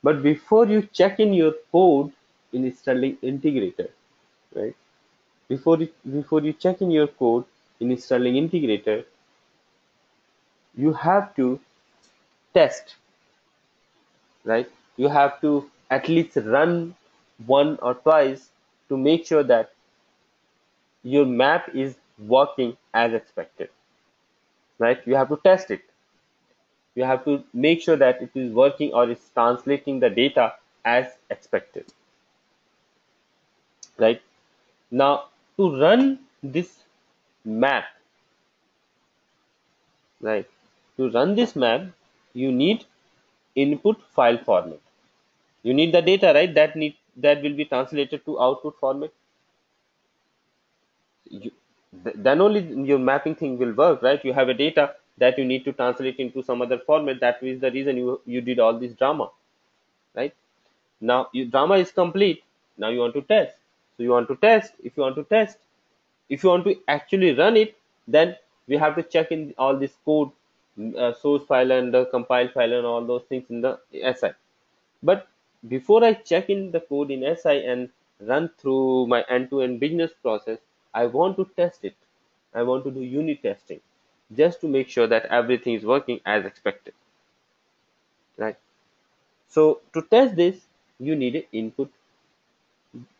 But before you check in your code in sterling integrator right before you, before you check in your code in sterling integrator you have to test right? You have to at least run one or twice to make sure that your map is working as expected right? You have to test it. You have to make sure that it is working or it's translating the data as expected right? Now to run this map right to run this map, you need input file format. You need the data, right? That need that will be translated to output format. you, th- then only your mapping thing will work, right? You have a data that you need to translate into some other format. That is the reason you you did all this drama, right? Now your drama is complete. Now you want to test. So you want to test. If you want to test, if you want to actually run it, then we have to check in all this code, mm, uh, source file and the compile file and all those things in the SI. But before I check in the code in SI and run through my end-to-end business process, I want to test it. I want to do unit testing just to make sure that everything is working as expected. Right. So to test this, you need an input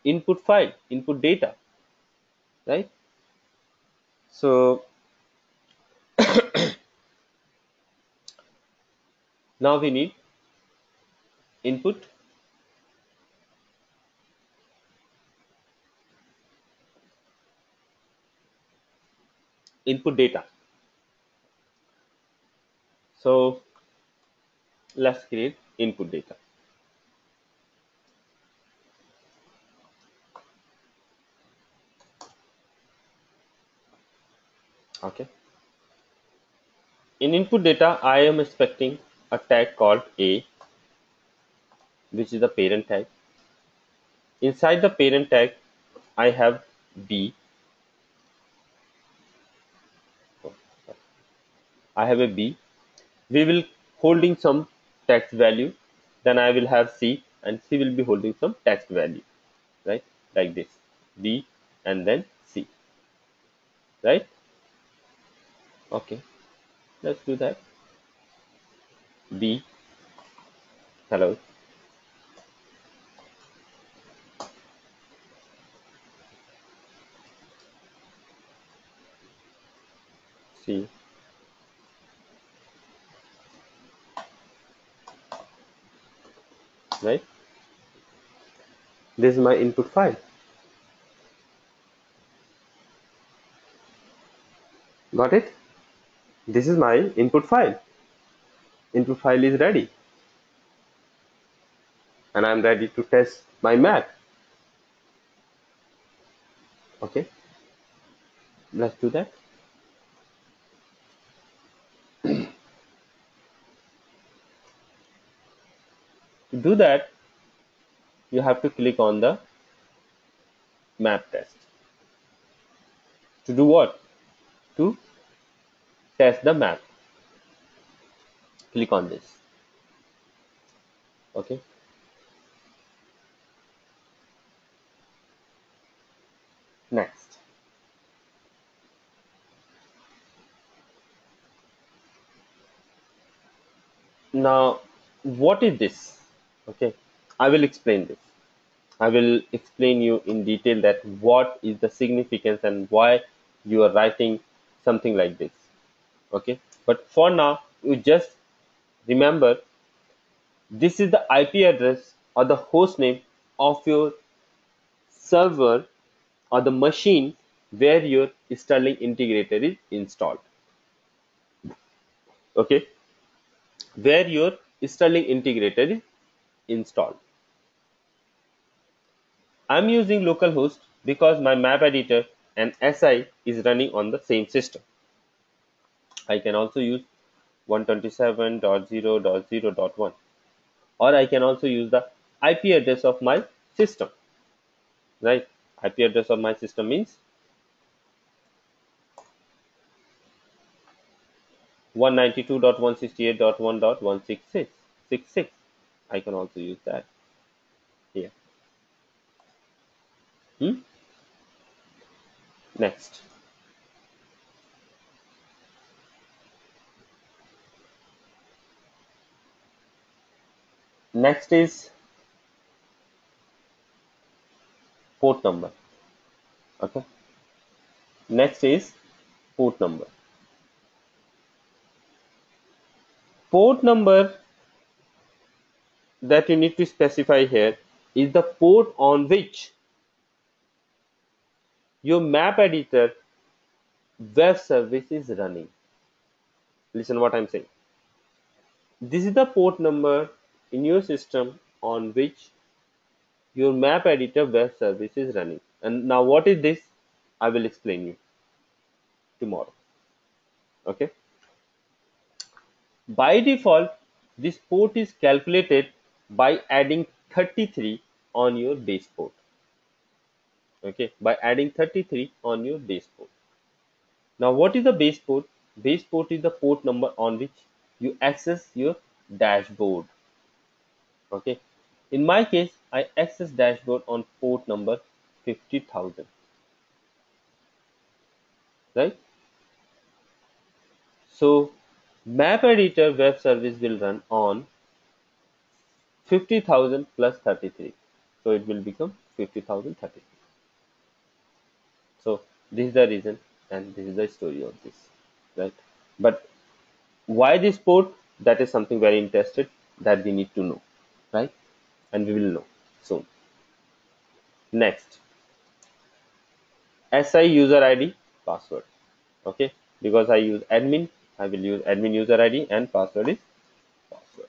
input file, input data. Right. So now we need input input data. So let's create input data. Okay. In input data, I am expecting a tag called A, which is the parent tag. Inside the parent tag, I have B. I have a B. We will holding some text value. Then I will have C and C will be holding some text value, right? Like this, B and then C, right? Okay, let's do that. B, hello. C, right? This is my input file. Got it? This is my input file. Input file is ready. And I'm ready to test my map. Okay. Let's do that. To do that, you have to click on the map test. To do what? To test the map. Click on this. Okay. Next. Now, what is this? Okay, I will explain this. I will explain you in detail that what is the significance and why you are writing something like this. Okay, but for now, you just remember this is the IP address or the host name of your server or the machine where your Sterling integrator is installed. Okay, where your Sterling integrator is installed. I'm using localhost because my map editor and SI is running on the same system. I can also use 127.0.0.1 or I can also use the IP address of my system. Right? IP address of my system means 192.168.1.166. I can also use that here. Hmm? Next. Next is port number. Okay. Next is port number. Port number that you need to specify here is the port on which your map editor web service is running. Listen what I'm saying. This is the port number in your system on which your map editor web service is running. And now what is this? I will explain you tomorrow. Okay. By default, this port is calculated by adding 33 on your base port. Okay, by adding 33 on your base port. Now, what is the base port? Base port is the port number on which you access your dashboard. Okay, in my case, I access dashboard on port number 50,000. Right? So, map editor web service will run on 50,000 plus 33. So, it will become 50,033. So, this is the reason and this is the story of this. Right? But why this port? That is something very interested that we need to know. Right? And we will know soon. Next, SI user ID password. Okay, because I use admin, I will use admin user ID and password is password.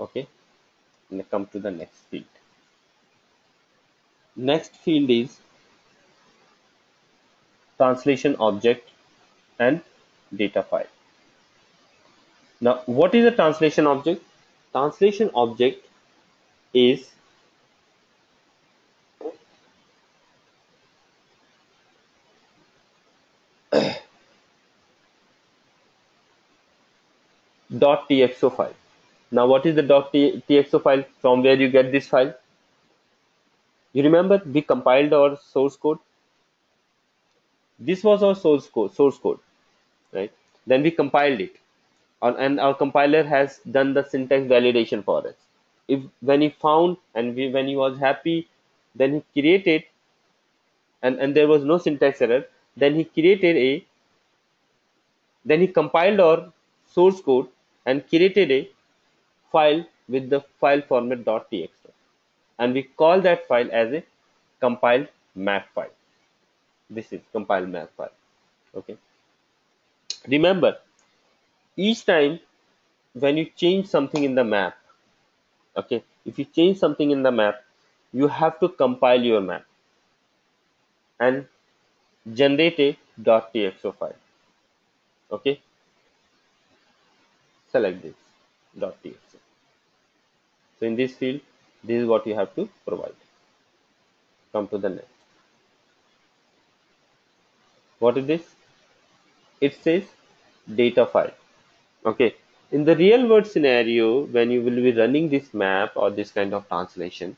Okay, and come to the next field. Next field is translation object and data file. Now, what is a translation object? Translation object is dot .txo file. Now, what is the .txo file? From where you get this file? You remember we compiled our source code. This was our source code, source code, right? Then we compiled it, and our compiler has done the syntax validation for us. If when he found and we, when he was happy, then he created, and and there was no syntax error. Then he created a. Then he compiled our source code and created a file with the file format .txo and we call that file as a compiled map file this is compiled map file okay remember each time when you change something in the map okay if you change something in the map you have to compile your map and generate a .txo file okay select this .txo. So in this field, this is what you have to provide. Come to the next. What is this? It says data file. Okay. In the real world scenario, when you will be running this map or this kind of translation,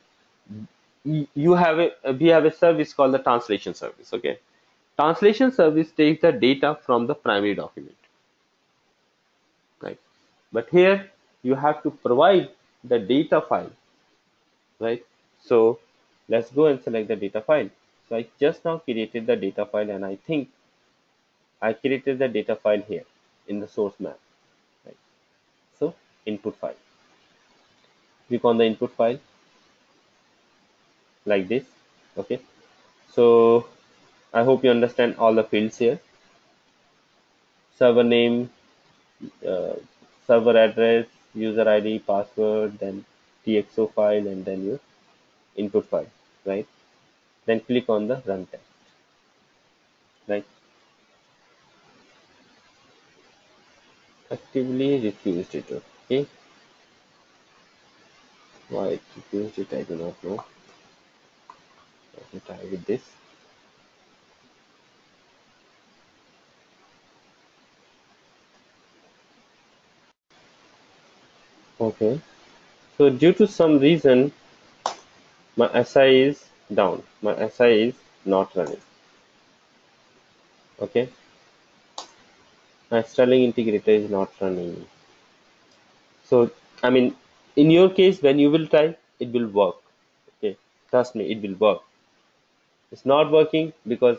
you have a we have a service called the translation service. Okay. Translation service takes the data from the primary document Right. but here you have to provide the data file right so let's go and select the data file so i just now created the data file and i think i created the data file here in the source map input file click on the input file like this okay so i hope you understand all the fields here server name uh, server address, user ID, password, then TXO file, and then your input file, right? Then click on the run test, right? Actively refused it, okay? Why it refused it, I do not know. Let me try with this. Okay. So due to some reason, my SI is down. My SI is not running. Okay. My Sterling integrator is not running. So, I mean, in your case, when you will try, it will work. Okay. Trust me, it will work. It's not working because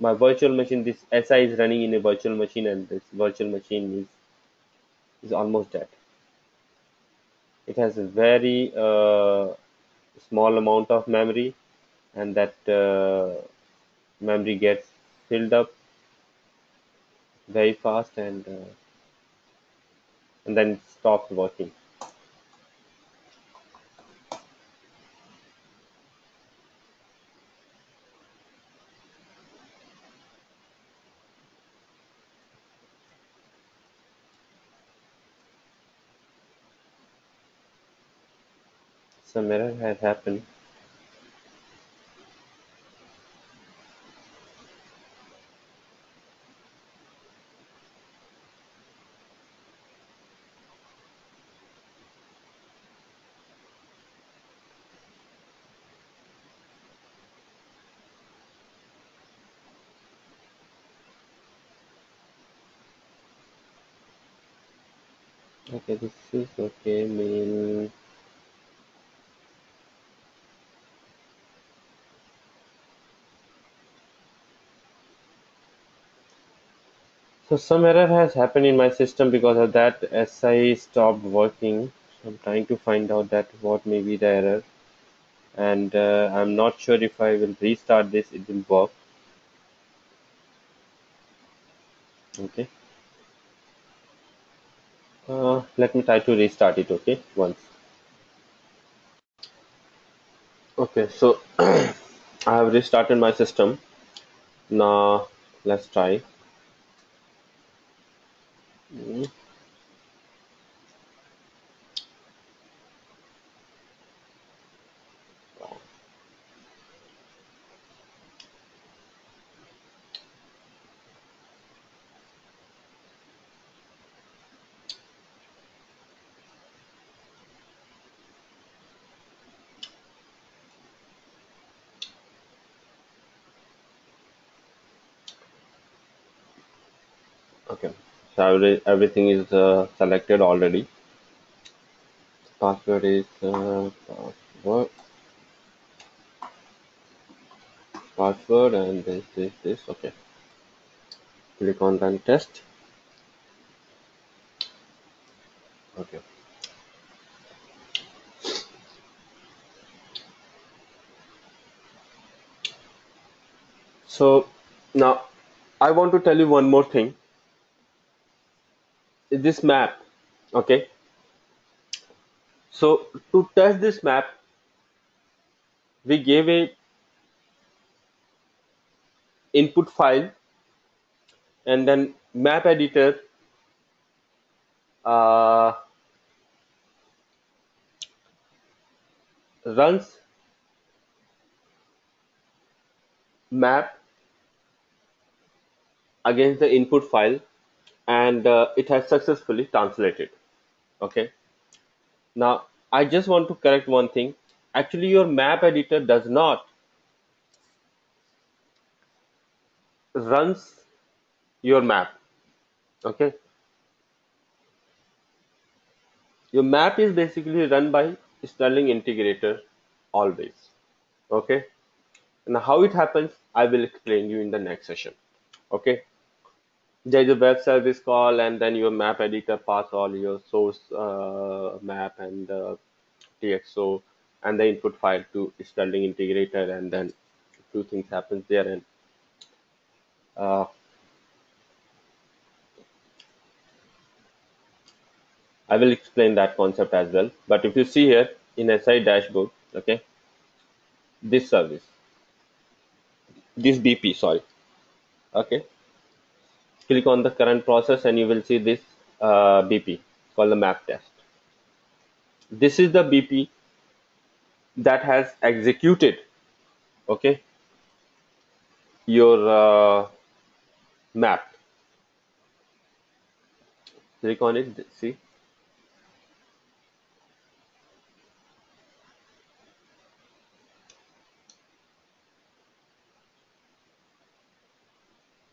my virtual machine, this SI is running in a virtual machine and this virtual machine is, is almost dead it has a very uh, small amount of memory and that uh, memory gets filled up very fast and uh, and then it working. Some error has happened. Okay this is okay so some error has happened in my system because of that. Si stopped working. I'm trying to find out that what may be the error. And uh, i'm not sure if i will restart this. It will work. Okay uh, let me try to restart it okay once. Okay so i have restarted my system. Now let's try. Mm, okay so every- everything is uh, selected already. Password is uh, password. Password and this is this okay. Click on run test. Okay. So now i want to tell you one more thing this map okay? So to test this map we gave a input file and then map editor uh, runs map against the input file and uh, it has successfully translated. Okay? Now i just want to correct one thing. Actually your map editor does not runs your map. Okay? Your map is basically run by sterling integrator always. Okay? And how it happens i will explain you in the next session. Okay there is a web service call and then your map editor pass all your source uh, map and uh, txo and the input file to sterling integrator and then two things happens there and uh, i will explain that concept as well. But if you see here in si dashboard okay this service this bp sorry okay click on the current process and you will see this uh, bp called the map test. This is the bp that has executed okay your uh, map. Click on it see?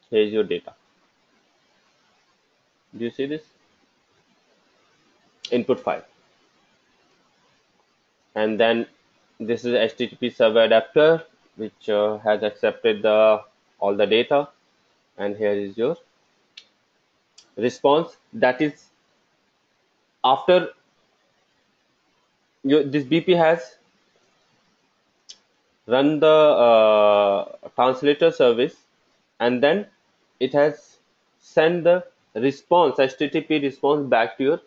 Here's your data do you see this? Input file. And then this is http server adapter which uh, has accepted the all the data. And here is your response. That is after your this bp has run the uh, translator service and then it has sent the response http response back to your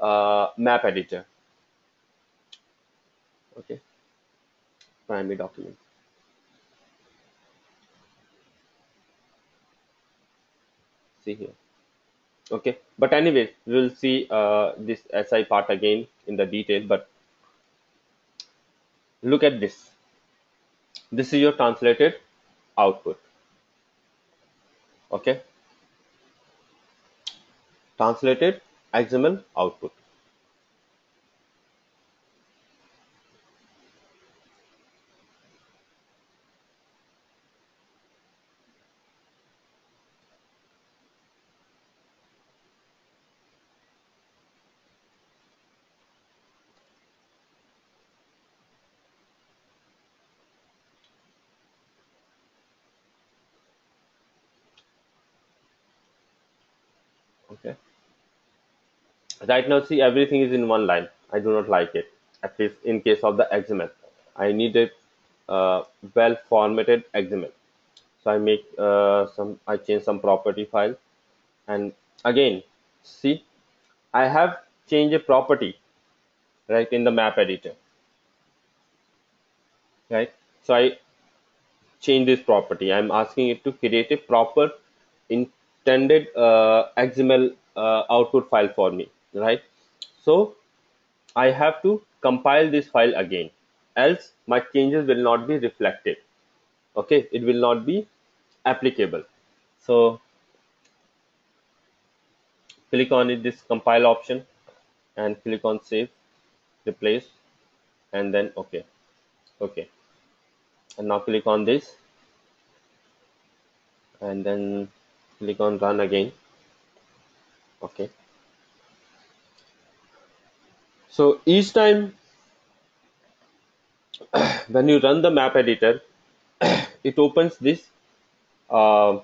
uh, map editor. Okay. Primary document. See here. Okay. But anyway we'll see uh, this si part again in the detail but look at this. This is your translated output. Okay translated XML output okay. Right now see everything is in one line. I do not like it at least in case of the xml i need a uh, well formatted xml so i make uh, some i change some property file. And again see i have changed a property right in the map editor. Right? So i change this property. I'm asking it to create a proper intended uh, xml uh, output file for me right? So i have to compile this file again else my changes will not be reflected okay? It will not be applicable. So click on it, this compile option and click on save replace and then okay okay. And now click on this and then click on run again. Okay. So each time when you run the map editor it opens this uh,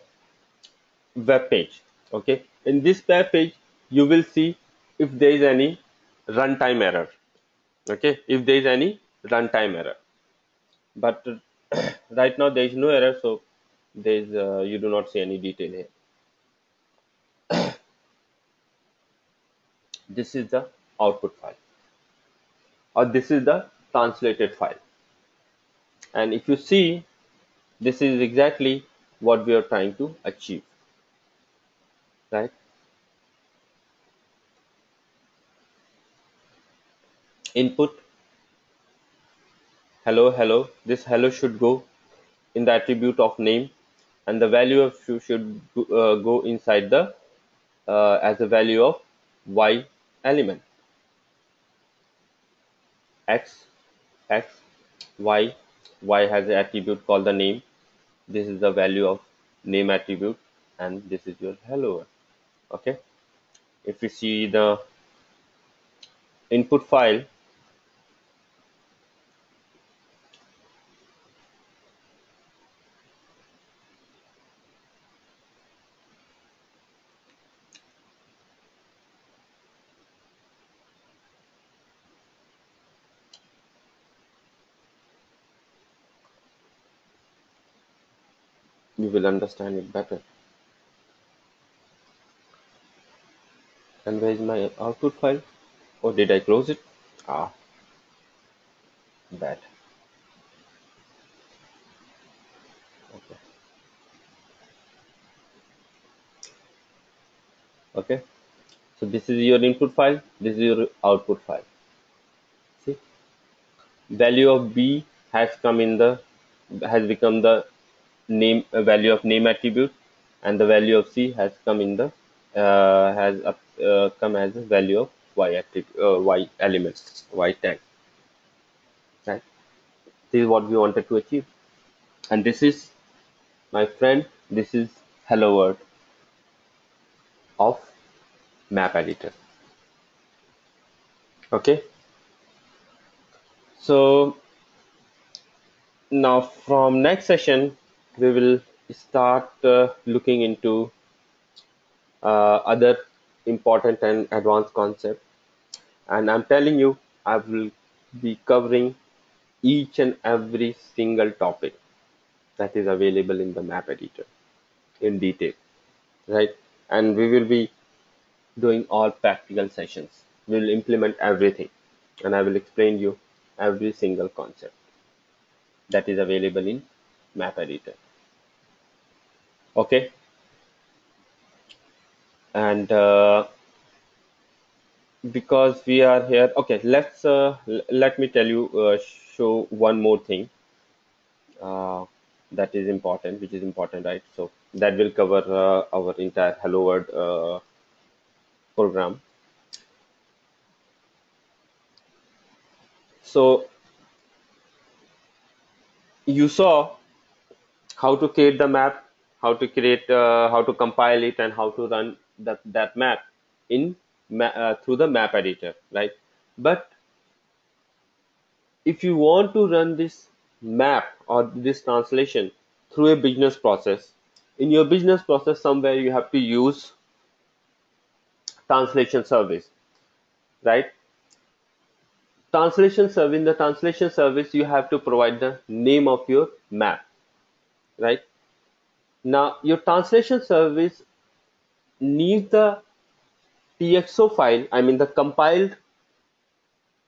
web page. Okay. In this web page you will see if there is any runtime error. Okay. If there is any runtime error. But right now there is no error so there is uh, you do not see any detail here this is the output file. Or this is the translated file. And if you see this is exactly what we are trying to achieve. Right? Input. Hello hello. This hello should go in the attribute of name and the value of should uh, go inside the uh, as a value of y element. X x y y has an attribute called the name. This is the value of name attribute and this is your hello. Okay? If you see the input file you will understand it better. And where is my output file? Or did I close it? Ah bad. Okay. Okay. So this is your input file this is your output file. See? Value of b has come in the has become the name uh, value of name attribute and the value of c has come in the uh, has uh, come as a value of y attribute uh, y element y tag. Right? This is what we wanted to achieve. And this is my friend this is hello world of map editor. Okay? So now from next session we will start uh, looking into uh, other important and advanced concepts. And i'm telling you i will be covering each and every single topic that is available in the map editor in detail right? And we will be doing all practical sessions. We will implement everything and i will explain you every single concept that is available in map editor okay? And uh, because we are here okay let's uh, let me tell you uh, show one more thing uh, that is important which is important right? So that will cover uh, our entire hello world uh, program. So you saw how to create the map how to create uh, how to compile it and how to run that that map in uh, through the map editor right? But if you want to run this map or this translation through a business process in your business process somewhere you have to use translation service right? Translation service in the translation service you have to provide the name of your map right? Now your translation service needs the txo file i mean the compiled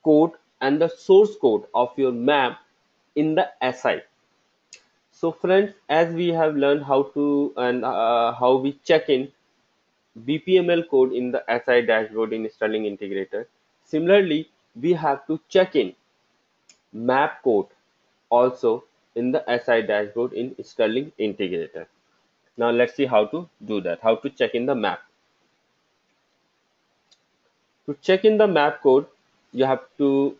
code and the source code of your map in the si so friends as we have learned how to and uh, how we check in bpml code in the si dashboard in sterling integrator similarly we have to check in map code also in the si dashboard in sterling integrator. Now let's see how to do that how to check in the map. To check in the map code you have to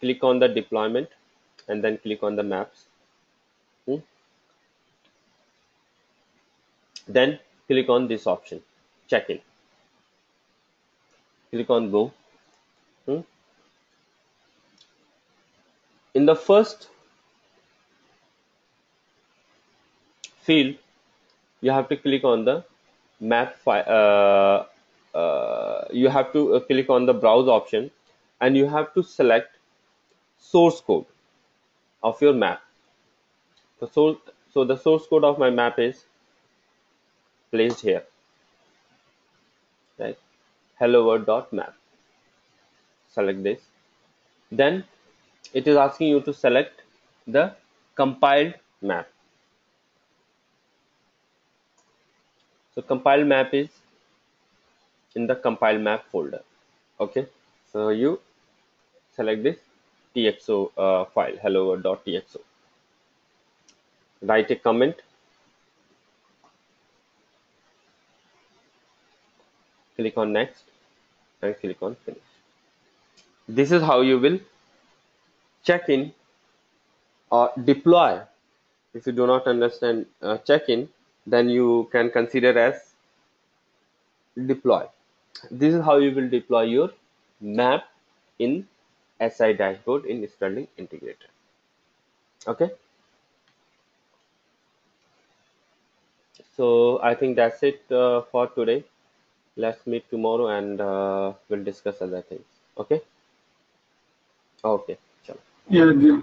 click on the deployment and then click on the maps. Hmm. then click on this option check in. Click on go. Hmm. in the first field you have to click on the map file uh, uh, you have to uh, click on the browse option and you have to select source code of your map. So, so, so the source code of my map is placed here. Right? hello world dot map. Select this. Then it is asking you to select the compiled map so compiled map is in the compile map folder. Okay? So you select this txo uh, file hello txo write a comment. Click on next and click on finish. This is how you will check in or deploy. If you do not understand uh, check in then you can consider as deploy. This is how you will deploy your map in si dashboard in sterling integrator. Okay? So i think that's it uh, for today. Let's meet tomorrow and uh, we'll discuss other things. Okay? Okay. Yeah, yeah.